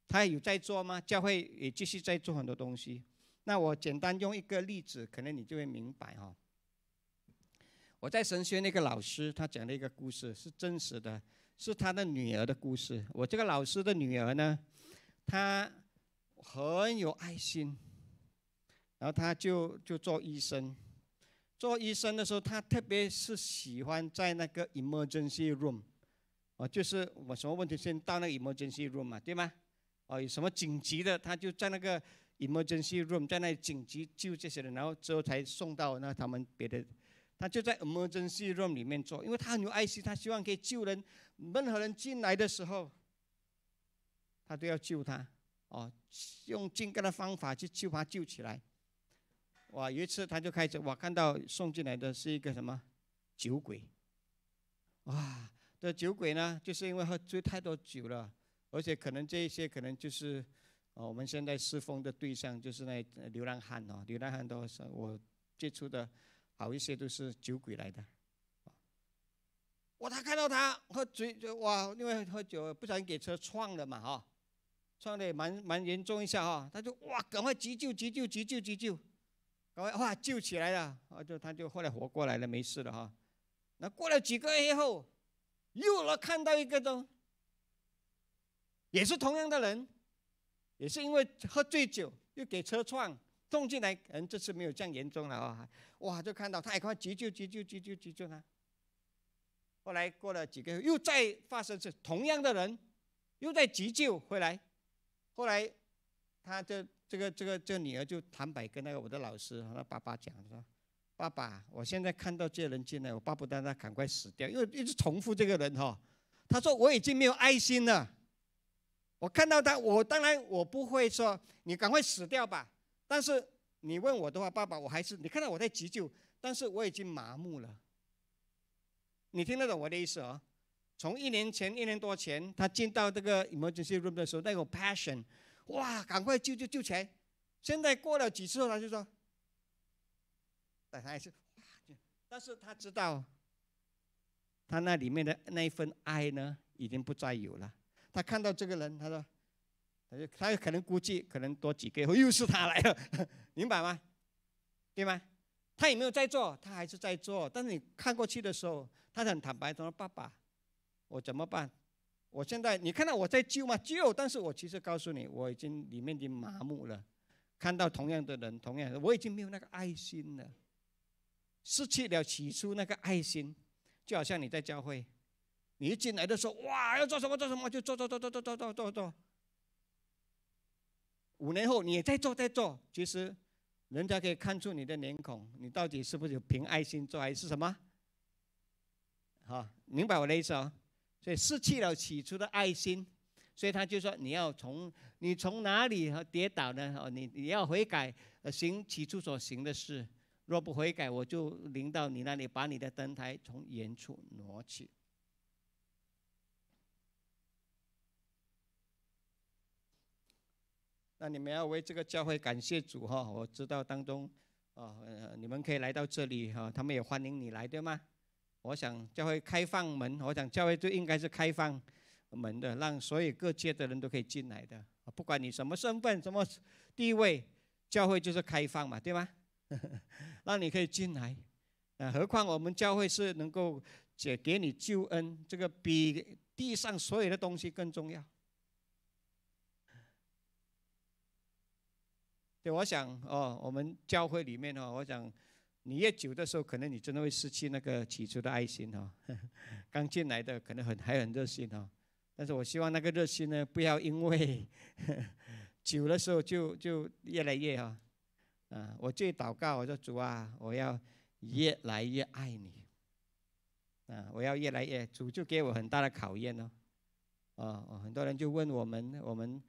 他有在做吗？教会也继续在做很多东西。那我简单用一个例子，可能你就会明白哈。我在神学那个老师，他讲了一个故事是真实的，是他的女儿的故事。我这个老师的女儿呢，她很有爱心，然后她就就做医生。做医生的时候，她特别是喜欢在那个 emergency room，哦，就是我什么问题先到那个 emergency room 嘛，对吗？哦，有什么紧急的，他就在那个 emergency room，在那里紧急救这些人，然后之后才送到那他们别的，他就在 emergency room 里面做，因为他很有爱心，他希望可以救人，任何人进来的时候，他都要救他，哦，用尽各的方法去救他救起来。哇！有一次他就开始，我看到送进来的是一个什么酒鬼。哇！这酒鬼呢，就是因为喝醉太多酒了，而且可能这一些可能就是哦，我们现在侍奉的对象就是那流浪汉哦，流浪汉都是我接触的好一些都是酒鬼来的。哇！他看到他喝醉就哇，因为喝酒不小心给车撞了嘛哈，撞的蛮蛮严重一下哈，他就哇，赶快急救急救急救急救。赶快哇，救起来了，啊，就他就后来活过来了，没事了哈。那过了几个月后，又来看到一个都，也是同样的人，也是因为喝醉酒又给车撞，送进来，人这次没有这样严重了啊。哇，就看到他，快急救急救急救急救他。后来过了几个月，又再发生这同样的人，又在急救回来。后来，他的这个这个这个女儿就坦白跟那个我的老师和他爸爸讲说：“爸爸，我现在看到这人进来，我巴不得他赶快死掉，因为一直重复这个人哈。”他说：“我已经没有爱心了。我看到他，我当然我不会说你赶快死掉吧。但是你问我的话，爸爸，我还是你看到我在急救，但是我已经麻木了。你听得懂我的意思啊？从一年前、一年多前，他进到这个 emergency room 的时候，那个 passion，哇，赶快救救救起来！现在过了几次后，他就说，但他还是，但是他知道。”他那里面的那一份爱呢，已经不再有了。他看到这个人，他说，他可能估计，可能多几个月后又是他来了，[laughs] 明白吗？对吗？他也没有在做，他还是在做。但是你看过去的时候，他很坦白，他说：“爸爸，我怎么办？我现在你看到我在救吗？救，但是我其实告诉你，我已经里面已经麻木了。看到同样的人，同样的，我已经没有那个爱心了，失去了起初那个爱心。”就好像你在教会，你一进来的时候，哇，要做什么做什么，就做做做做做做做做。五年后你也在做在做，其实人家可以看出你的脸孔，你到底是不是凭爱心做还是什么？好，明白我的意思哦。所以失去了起初的爱心，所以他就说你要从你从哪里跌倒呢？哦，你你要悔改，行起初所行的事。若不悔改，我就临到你那里，把你的灯台从原处挪去。那你们要为这个教会感谢主哈！我知道当中，哦，你们可以来到这里哈，他们也欢迎你来，对吗？我想教会开放门，我想教会就应该是开放门的，让所有各界的人都可以进来的，不管你什么身份、什么地位，教会就是开放嘛，对吗？[laughs] 让你可以进来，啊，何况我们教会是能够解给你救恩，这个比地上所有的东西更重要。对，我想哦，我们教会里面哦，我想你越久的时候，可能你真的会失去那个起初的爱心哦。[laughs] 刚进来的可能很还很热心哦，但是我希望那个热心呢，不要因为 [laughs] 久的时候就就越来越啊。啊，我最祷告，我说主啊，我要越来越爱你。啊，我要越来越，主就给我很大的考验哦。哦，很多人就问我们，我们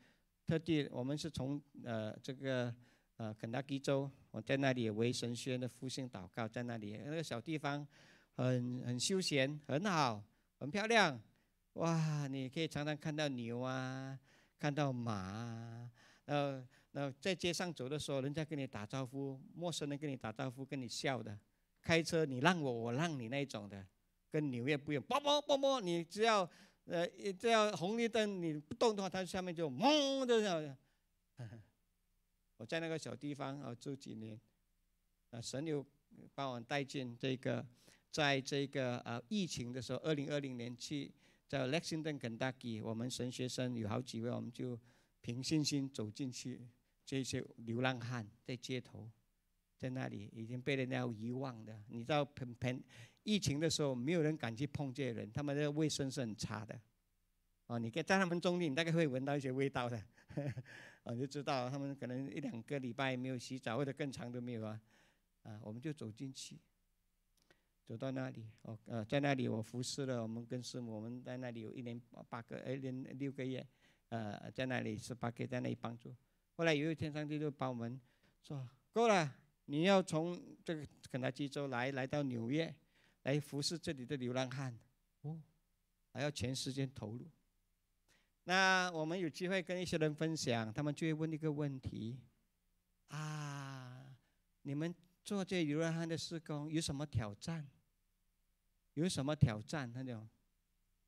特地，我们是从呃这个呃肯塔基州，我在那里为神学院的复兴祷告，在那里那个小地方，很很休闲，很好，很漂亮。哇，你可以常常看到牛啊，看到马，呃。那在街上走的时候，人家跟你打招呼，陌生人跟你打招呼，跟你笑的；开车你让我，我让你那种的，跟纽约不一样。啵啵啵啵，你只要呃这样红绿灯你不动的话，它下面就嗡这样。[laughs] 我在那个小地方啊住几年，啊神又把我带进这个，在这个呃疫情的时候，二零二零年去在 Lexington Kentucky，我们神学生有好几位，我们就凭信心走进去。这些流浪汉在街头，在那里已经被人家遗忘的。你知道，喷喷疫情的时候，没有人敢去碰这些人，他们的卫生是很差的。哦，你可以在他们中间，你大概会闻到一些味道的。啊，[laughs] 就知道他们可能一两个礼拜没有洗澡，或者更长都没有啊。啊，我们就走进去，走到那里，哦，呃，在那里我服侍了，我们跟师母，我们在那里有一年八个，一年六个月，呃，在那里十八个在那里帮助。后来有一天，上帝就把我们说够了，你要从这个肯塔基州来，来到纽约，来服侍这里的流浪汉，哦，还要全时间投入。那我们有机会跟一些人分享，他们就会问一个问题：啊，你们做这流浪汉的施工有什么挑战？有什么挑战？那种，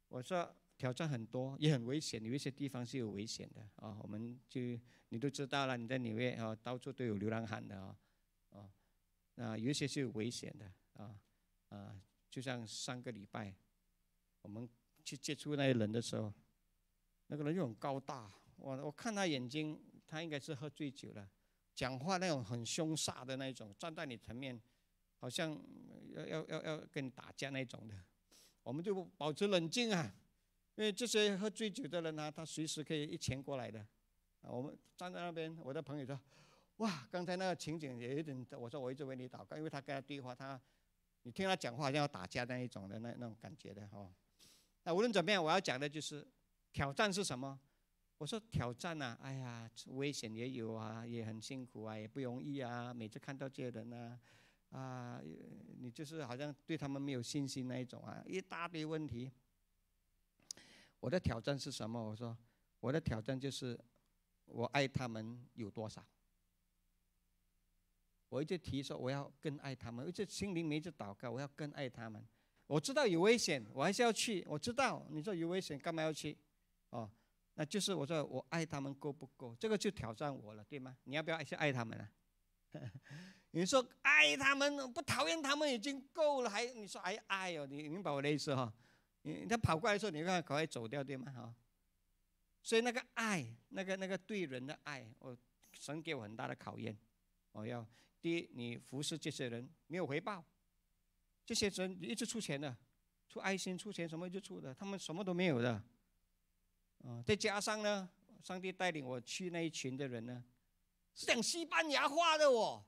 我说。挑战很多，也很危险。有一些地方是有危险的啊，我们就你都知道了。你在纽约啊，到处都有流浪汉的啊，啊，那有一些是有危险的啊啊。就像上个礼拜，我们去接触那些人的时候，那个人又很高大，我我看他眼睛，他应该是喝醉酒了，讲话那种很凶煞的那种，站在你前面，好像要要要要跟你打架那种的。我们就保持冷静啊，因为这些喝醉酒的人呢，他随时可以一拳过来的。我们站在那边，我的朋友说：“哇，刚才那个情景也有点……”我说：“我一直为你祷告，因为他跟他对话，他你听他讲话好像要打架那一种的那那种感觉的哈。”那无论怎么样，我要讲的就是挑战是什么？我说挑战呐，哎呀，危险也有啊，也很辛苦啊，也不容易啊。每次看到这些人呢。啊，你就是好像对他们没有信心那一种啊，一大堆问题。我的挑战是什么？我说，我的挑战就是我爱他们有多少。我一直提说我要更爱他们，一直心里面一直祷告，我要更爱他们。我知道有危险，我还是要去。我知道你说有危险，干嘛要去？哦，那就是我说我爱他们够不够？这个就挑战我了，对吗？你要不要去爱他们啊？[laughs] 你说爱他们不讨厌他们已经够了，还你说还爱哦？你明白我的意思哈？你他跑过来的时候，你看赶快走掉对吗？哈。所以那个爱，那个那个对人的爱，我神给我很大的考验。我要第一，你服侍这些人没有回报，这些人一直出钱的，出爱心出钱什么就出的，他们什么都没有的。嗯，再加上呢，上帝带领我去那一群的人呢，是讲西班牙话的哦。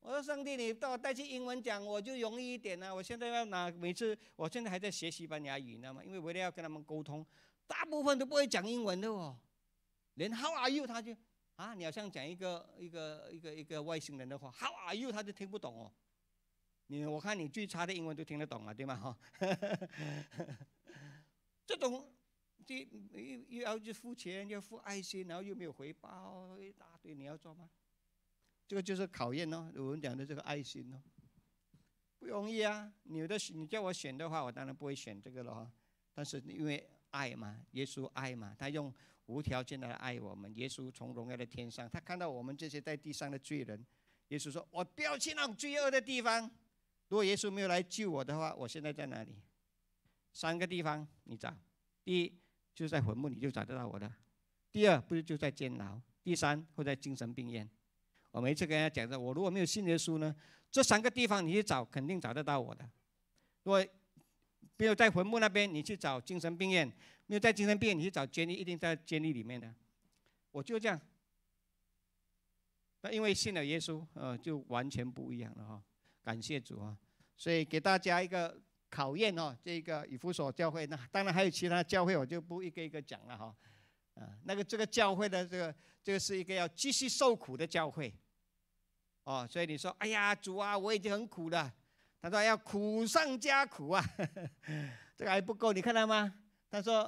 我说上帝，你到带去英文讲，我就容易一点呢。我现在要拿每次，我现在还在学西班牙语，你知道吗？因为为了要跟他们沟通，大部分都不会讲英文的哦。连 How are you？他就啊，你好像讲一个一个一个一个外星人的话，How are you？他就听不懂哦。你我看你最差的英文都听得懂了，对吗？哈，[laughs] 这种这又又要去付钱，要付爱心，然后又没有回报，一大堆，你要做吗？这个就是考验哦，我们讲的这个爱心哦，不容易啊。你的你叫我选的话，我当然不会选这个了哈。但是因为爱嘛，耶稣爱嘛，他用无条件的爱我们。耶稣从荣耀的天上，他看到我们这些在地上的罪人，耶稣说：“我不要去那种罪恶的地方。如果耶稣没有来救我的话，我现在在哪里？三个地方你找，第一就是在坟墓，你就找得到我的；第二不是就在监牢；第三或在精神病院。”我每次跟人家讲的，我如果没有信耶稣呢，这三个地方你去找，肯定找得到我的。如果没有在坟墓那边，你去找精神病院；没有在精神病院，你去找监狱，一定在监狱里面的。我就这样。那因为信了耶稣，呃，就完全不一样了哈。感谢主啊！所以给大家一个考验哦，这个以弗所教会，那当然还有其他教会，我就不一个一个讲了哈。啊，那个这个教会的这个，这个是一个要继续受苦的教会。哦，所以你说，哎呀，主啊，我已经很苦了。他说要苦上加苦啊，[laughs] 这个还不够，你看到吗？他说，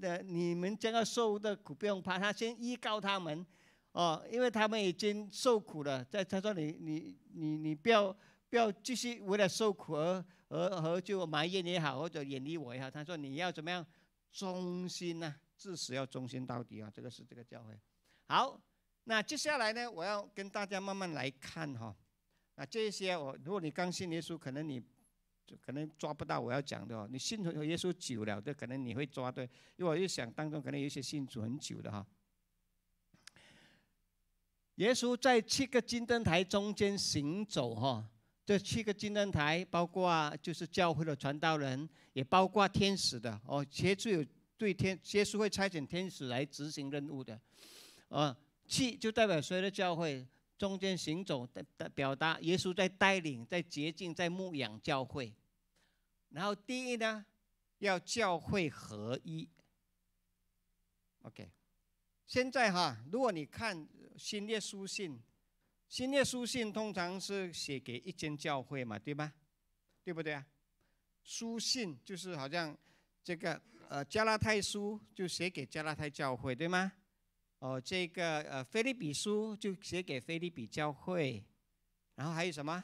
呃，你们将要受的苦不用怕，他先依靠他们，哦，因为他们已经受苦了。在他说，你你你你不要不要继续为了受苦而而而就埋怨也好，或者远离我也好。他说你要怎么样忠心呢？至死要忠心到底啊！这个是这个教会。好。那接下来呢，我要跟大家慢慢来看哈。那这些我，如果你刚信耶稣，可能你就可能抓不到我要讲的哦。你信主耶稣久了的，可能你会抓对。因为我就想当中可能有些信主很久的哈。耶稣在七个金灯台中间行走哈，这七个金灯台包括就是教会的传道人，也包括天使的哦。耶稣有对天，耶稣会差遣天使来执行任务的，啊。七就代表所有的教会中间行走的的表达，耶稣在带领，在洁净，在牧养教会。然后第一呢，要教会合一。OK，现在哈，如果你看新约书信，新约书信通常是写给一间教会嘛，对吧？对不对啊？书信就是好像这个呃加拉太书就写给加拉太教会，对吗？哦，这个呃，菲利比书就写给菲利比教会，然后还有什么？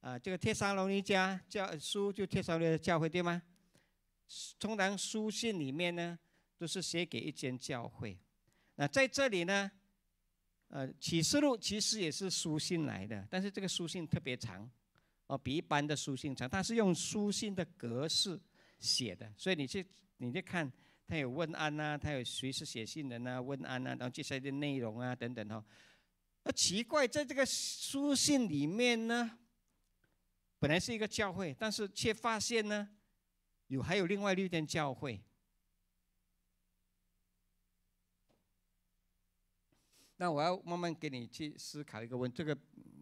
啊，这个帖撒罗尼迦教书就帖撒罗尼迦教会对吗？通常书信里面呢，都是写给一间教会。那在这里呢，呃，启示录其实也是书信来的，但是这个书信特别长，哦，比一般的书信长，它是用书信的格式写的，所以你去你去看。他有问安呐，他有随时写信人呐，问安呐，然后接下来的内容啊等等哈。那奇怪，在这个书信里面呢，本来是一个教会，但是却发现呢，有还有另外六间教会。那我要慢慢给你去思考一个问题，这个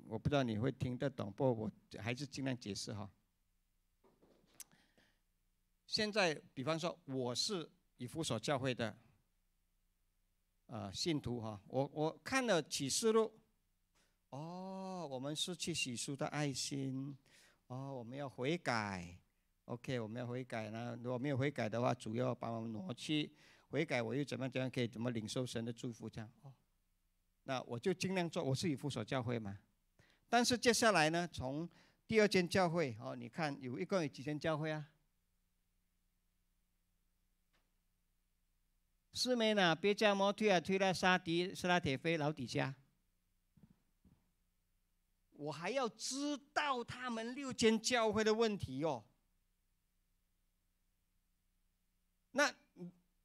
我不知道你会听得懂，不过我还是尽量解释哈。现在，比方说我是以弗所教会的，呃，信徒哈，我我看了启示录，哦，我们失去洗漱的爱心，哦，我们要悔改，OK，我们要悔改呢。如果没有悔改的话，主要把我们挪去悔改，我又怎么怎样可以怎么领受神的祝福这样？哦，那我就尽量做，我是以弗所教会嘛。但是接下来呢，从第二间教会哦，你看有一共有几间教会啊？斯美纳、别加摩、推啊、推拉、沙迪、斯拉铁菲、老底下，我还要知道他们六间教会的问题哦。那，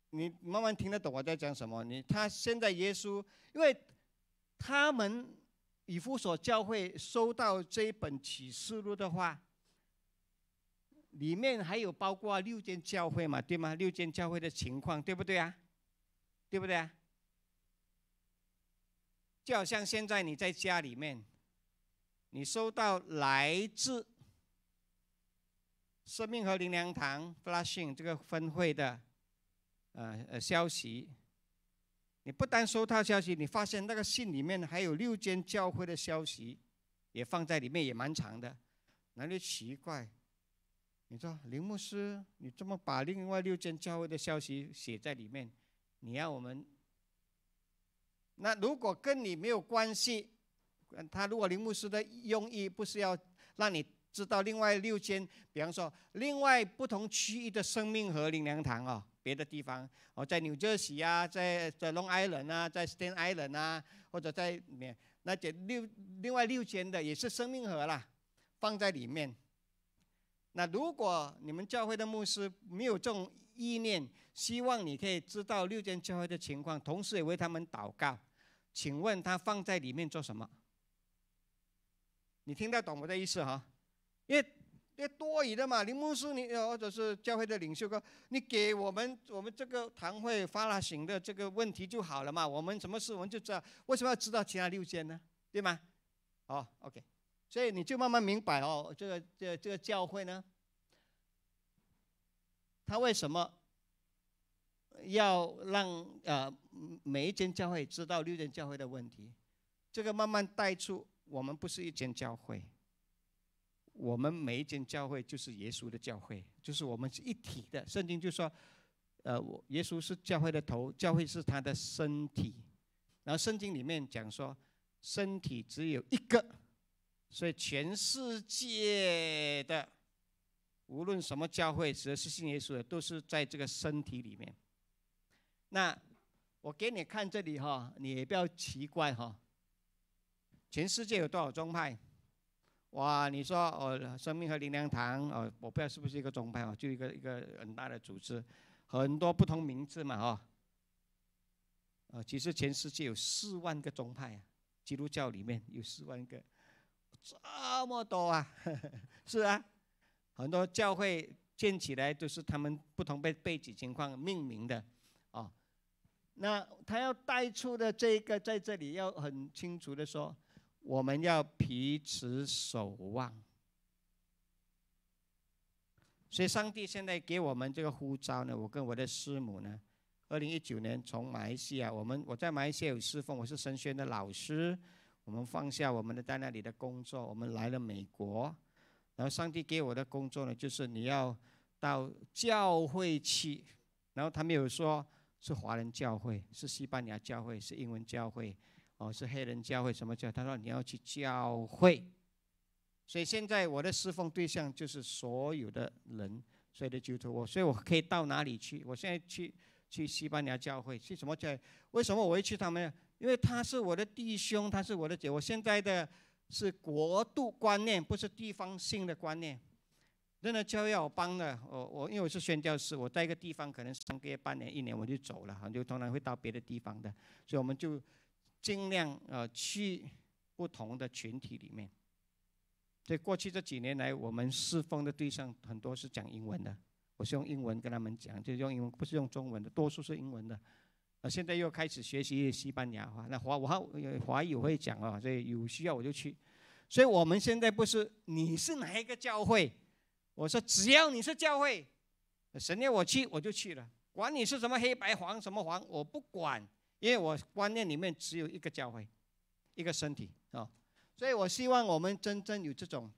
你慢慢听得懂我在讲什么？你他现在耶稣，因为他们以弗所教会收到这一本启示录的话，里面还有包括六间教会嘛，对吗？六间教会的情况，对不对啊？对不对啊？就好像现在你在家里面，你收到来自生命和灵粮堂 Flushing 这个分会的呃呃消息，你不单收到消息，你发现那个信里面还有六间教会的消息也放在里面，也蛮长的，哪里奇怪？你说林牧师，你这么把另外六间教会的消息写在里面？你要我们，那如果跟你没有关系，他如果林牧师的用意不是要让你知道另外六间，比方说另外不同区域的生命和灵粮堂哦，别的地方哦，在纽泽西啊，在在 Long Island 啊，在 Staten Island 啊，或者在里面那这六另外六间的也是生命盒啦，放在里面。那如果你们教会的牧师没有这种意念，希望你可以知道六间教会的情况，同时也为他们祷告。请问他放在里面做什么？你听得懂我的意思哈？因为因为多余的嘛，林牧师你或者是教会的领袖哥，你给我们我们这个堂会发了行的这个问题就好了嘛。我们什么事我们就知道，为什么要知道其他六间呢？对吗？好，OK。所以你就慢慢明白哦，这个这这个教会呢，他为什么？要让呃每一间教会知道六间教会的问题，这个慢慢带出我们不是一间教会，我们每一间教会就是耶稣的教会，就是我们是一体的。圣经就说，呃，我耶稣是教会的头，教会是他的身体。然后圣经里面讲说，身体只有一个，所以全世界的无论什么教会，只要是信耶稣的，都是在这个身体里面。那我给你看这里哈，你也不要奇怪哈。全世界有多少宗派？哇，你说哦，生命和灵粮堂哦，我不知道是不是一个宗派哦，就一个一个很大的组织，很多不同名字嘛哈。呃，其实全世界有四万个宗派啊，基督教里面有四万个，这么多啊，[laughs] 是啊，很多教会建起来都是他们不同背背景情况命名的，啊。那他要带出的这个，在这里要很清楚的说，我们要彼此守望。所以，上帝现在给我们这个呼召呢，我跟我的师母呢，二零一九年从马来西亚，我们我在马来西亚有侍奉，我是神学的老师，我们放下我们的在那里的工作，我们来了美国，然后上帝给我的工作呢，就是你要到教会去，然后他没有说。是华人教会，是西班牙教会，是英文教会，哦，是黑人教会，什么教？他说你要去教会，所以现在我的侍奉对象就是所有的人，所有的基督徒，我所以我可以到哪里去？我现在去去西班牙教会，去什么教？为什么我会去他们？因为他是我的弟兄，他是我的姐。我现在的是国度观念，不是地方性的观念。真的教要帮的，我我因为我是宣教师，我在一个地方可能三个月、半年、一年我就走了，就通常会到别的地方的，所以我们就尽量呃去不同的群体里面。在过去这几年来，我们侍奉的对象很多是讲英文的，我是用英文跟他们讲，就用英文，不是用中文的，多数是英文的。现在又开始学习西班牙话，那华我还华语会讲啊，所以有需要我就去。所以我们现在不是你是哪一个教会，我说只要你是教会，神要我去我就去了，管你是什么黑白黄什么黄我不管，因为我观念里面只有一个教会，一个身体啊。所以我希望我们真正有这种，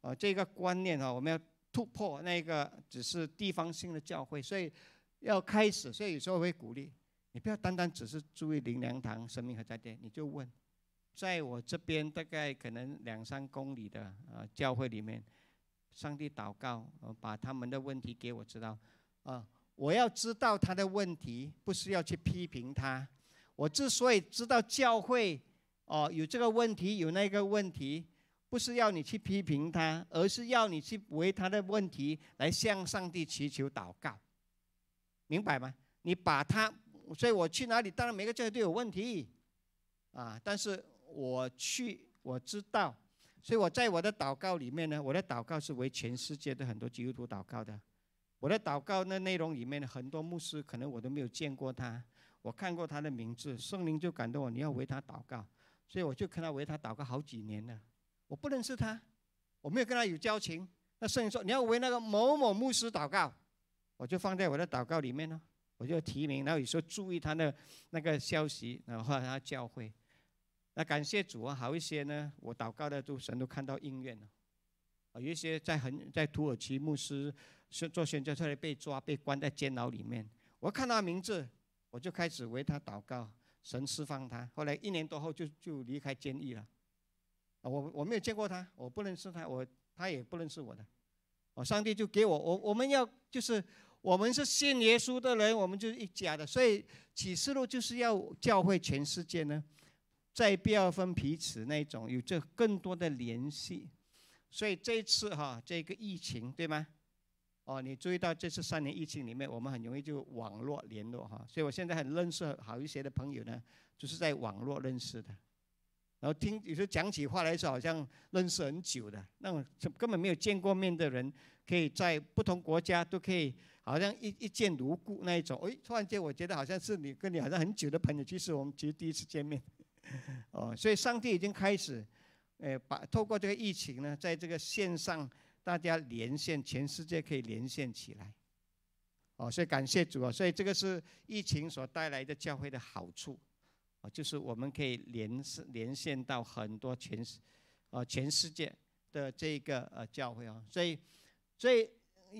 啊这个观念啊，我们要突破那个只是地方性的教会，所以要开始，所以有时候会鼓励。你不要单单只是注意灵粮堂、生命和在店，你就问，在我这边大概可能两三公里的啊教会里面，上帝祷告，把他们的问题给我知道，啊，我要知道他的问题，不是要去批评他。我之所以知道教会哦有这个问题有那个问题，不是要你去批评他，而是要你去为他的问题来向上帝祈求祷告，明白吗？你把他。所以我去哪里，当然每个教会都有问题，啊！但是我去，我知道，所以我在我的祷告里面呢，我的祷告是为全世界的很多基督徒祷告的。我的祷告那内容里面，很多牧师可能我都没有见过他，我看过他的名字，圣灵就感动我，你要为他祷告，所以我就跟他为他祷告好几年了。我不认识他，我没有跟他有交情，那圣灵说你要为那个某某牧师祷告，我就放在我的祷告里面了。我就提名，然后有时候注意他的那个消息，然后他教会。那感谢主啊，好一些呢。我祷告的都神都看到应愿了。有一些在很在土耳其牧师是做宣教出来被抓被关在监牢里面，我看到名字，我就开始为他祷告，神释放他。后来一年多后就就离开监狱了。啊，我我没有见过他，我不认识他，我他也不认识我的。哦，上帝就给我我我们要就是。我们是信耶稣的人，我们就是一家的，所以启示录就是要教会全世界呢，再不要分彼此那种，有这更多的联系。所以这次哈，这个疫情对吗？哦，你注意到这次三年疫情里面，我们很容易就网络联络哈，所以我现在很认识好一些的朋友呢，就是在网络认识的。然后听有时候讲起话来说，好像认识很久的那种，根本没有见过面的人，可以在不同国家都可以。好像一一见如故那一种，哎，突然间我觉得好像是你跟你好像很久的朋友，其实我们其实第一次见面，[laughs] 哦，所以上帝已经开始，呃，把透过这个疫情呢，在这个线上大家连线，全世界可以连线起来，哦，所以感谢主啊，所以这个是疫情所带来的教会的好处，哦，就是我们可以连是连线到很多全世，哦，全世界的这个呃教会啊，所以，所以。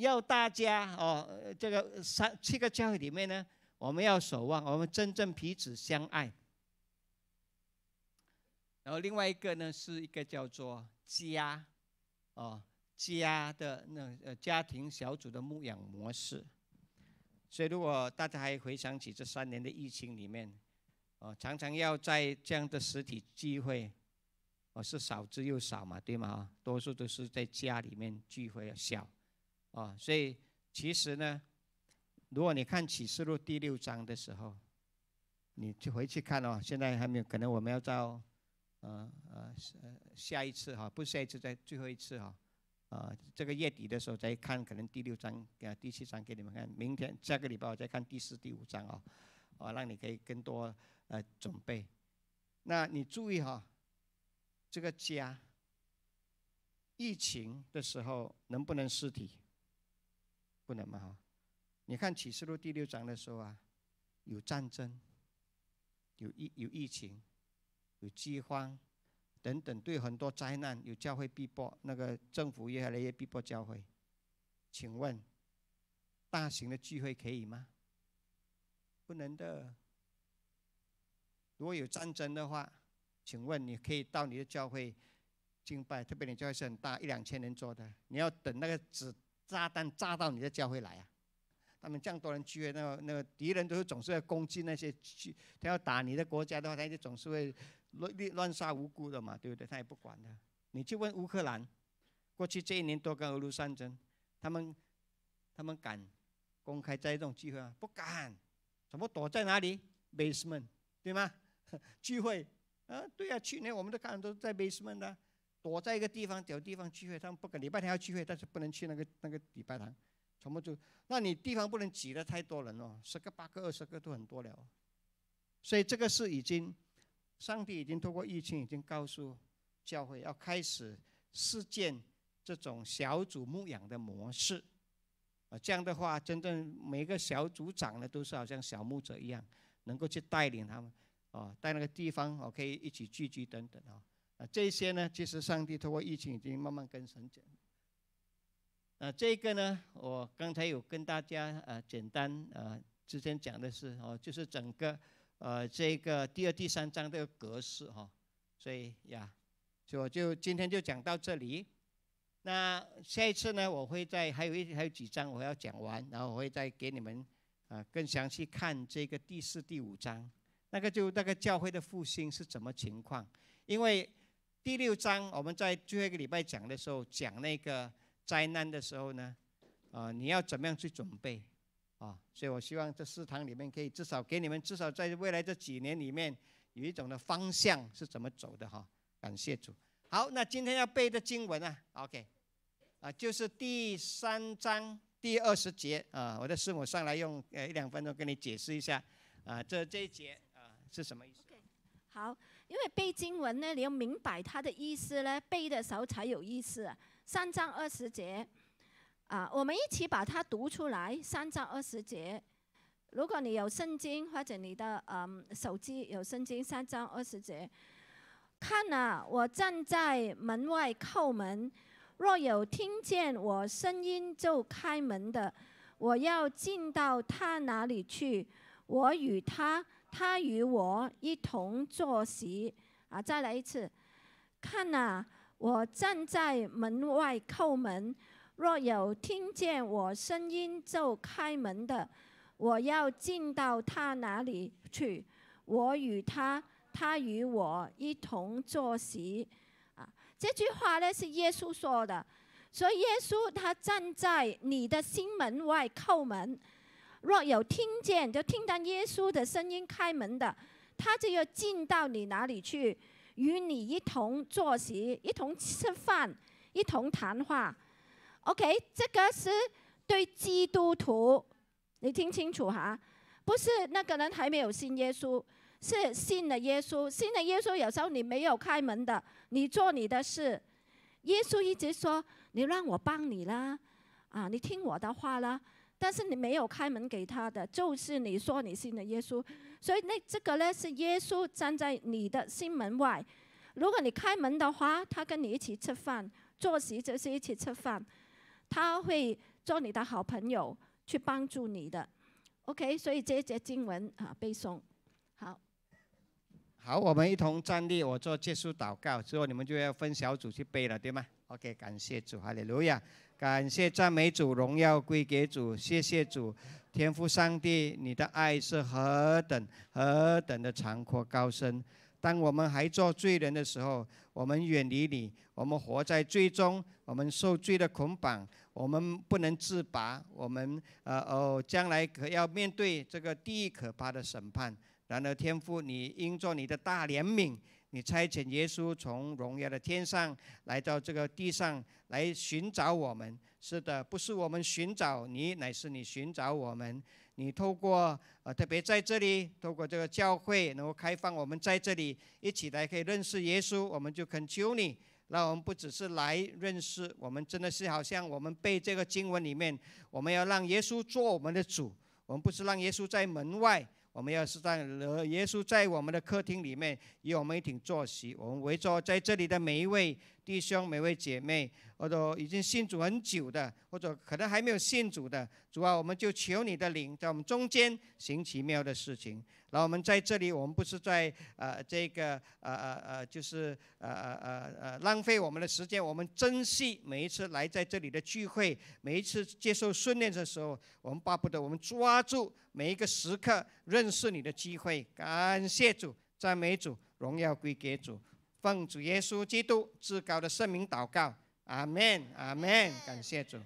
要大家哦，这个三七个教会里面呢，我们要守望，我们真正彼此相爱。然后另外一个呢，是一个叫做家，哦，家的那呃家庭小组的牧养模式。所以如果大家还回想起这三年的疫情里面，哦，常常要在这样的实体聚会，哦是少之又少嘛，对吗？多数都是在家里面聚会小。啊，所以其实呢，如果你看启示录第六章的时候，你就回去看哦。现在还没有，可能我们要到，呃呃下一次哈，不是下一次，在最后一次哈，啊，这个月底的时候再看，可能第六章给第七章给你们看。明天下个礼拜我再看第四、第五章啊，啊，让你可以更多呃准备。那你注意哈，这个家，疫情的时候能不能实体？不能嘛？你看启示录第六章的时候啊，有战争，有疫有疫情，有饥荒等等，对很多灾难有教会逼迫，那个政府越来越逼迫教会。请问，大型的聚会可以吗？不能的。如果有战争的话，请问你可以到你的教会敬拜，特别你教会是很大，一两千人做的，你要等那个纸。炸弹炸到你的教会来啊！他们这样多人聚会，那个那个敌人都是总是要攻击那些去，他要打你的国家的话，他就总是会乱乱杀无辜的嘛，对不对？他也不管的。你去问乌克兰，过去这一年多跟俄罗斯战争，他们他们敢公开在这种聚会吗？不敢，怎么躲在哪里？basement 对吗？[laughs] 聚会啊，对啊，去年我们都看都在 basement 的。躲在一个地方，找地方聚会。他们不敢礼拜天要聚会，但是不能去那个那个礼拜堂，全部就那你地方不能挤得太多人哦，十个八个二十个都很多了。所以这个是已经，上帝已经通过疫情已经告诉教会要开始试践这种小组牧养的模式。啊，这样的话，真正每个小组长呢，都是好像小牧者一样，能够去带领他们，啊，在那个地方哦，可以一起聚聚等等啊。啊，这些呢，其实上帝通过疫情已经慢慢跟神讲。啊，这个呢，我刚才有跟大家呃简单呃之前讲的是哦，就是整个呃这个第二、第三章的格式哈，所以呀，就我就今天就讲到这里。那下一次呢，我会在还有一还有几章我要讲完，然后我会再给你们啊更详细看这个第四、第五章，那个就那个教会的复兴是怎么情况，因为。第六章，我们在最后一个礼拜讲的时候，讲那个灾难的时候呢，啊，你要怎么样去准备啊？所以我希望这四堂里面可以至少给你们，至少在未来这几年里面有一种的方向是怎么走的哈。感谢主。好，那今天要背的经文啊，OK，啊，就是第三章第二十节啊。我的师母上来用呃一两分钟跟你解释一下啊，这这一节啊是什么意思？好。因为背经文呢，你要明白它的意思呢，背的时候才有意思。三章二十节，啊，我们一起把它读出来。三章二十节，如果你有圣经或者你的嗯手机有圣经，三章二十节，看啊，我站在门外叩门，若有听见我声音就开门的，我要进到他哪里去，我与他。他与我一同坐席啊！再来一次，看呐，我站在门外叩门，若有听见我声音就开门的，我要进到他哪里去？我与他，他与我一同坐席啊！这句话呢是耶稣说的，所以耶稣他站在你的心门外叩门。若有听见，就听到耶稣的声音开门的，他就要进到你哪里去，与你一同坐席，一同吃饭，一同谈话。OK，这个是对基督徒，你听清楚哈，不是那个人还没有信耶稣，是信了耶稣。信了耶稣，有时候你没有开门的，你做你的事，耶稣一直说你让我帮你啦，啊，你听我的话啦。但是你没有开门给他的，就是你说你信的耶稣，所以那这个呢是耶稣站在你的心门外。如果你开门的话，他跟你一起吃饭，坐席就是一起吃饭，他会做你的好朋友，去帮助你的。OK，所以这节经文啊背诵，好。好，我们一同站立，我做结束祷告之后，你们就要分小组去背了，对吗？OK，感谢主，哈利路亚。感谢赞美主，荣耀归给主，谢谢主，天父上帝，你的爱是何等何等的长阔高深。当我们还做罪人的时候，我们远离你，我们活在罪中，我们受罪的捆绑，我们不能自拔，我们呃哦，将来可要面对这个第一可怕的审判。然而天父，你因着你的大怜悯。你差遣耶稣从荣耀的天上来到这个地上来寻找我们，是的，不是我们寻找你，乃是你寻找我们。你透过呃，特别在这里，透过这个教会，能够开放我们在这里一起来可以认识耶稣，我们就恳求你，那我们不只是来认识，我们真的是好像我们背这个经文里面，我们要让耶稣做我们的主，我们不是让耶稣在门外。我们要是在耶稣在我们的客厅里面，与我们一起坐席。我们围坐在这里的每一位弟兄、每位姐妹，或者已经信主很久的，或者可能还没有信主的，主啊，我们就求你的灵在我们中间行奇妙的事情。然后我们在这里，我们不是在呃这个呃呃呃，就是呃呃呃呃浪费我们的时间。我们珍惜每一次来在这里的聚会，每一次接受训练的时候，我们巴不得我们抓住每一个时刻认识你的机会。感谢主，赞美主，荣耀归给主，奉主耶稣基督至高的圣名祷告，阿门，阿门。感谢主。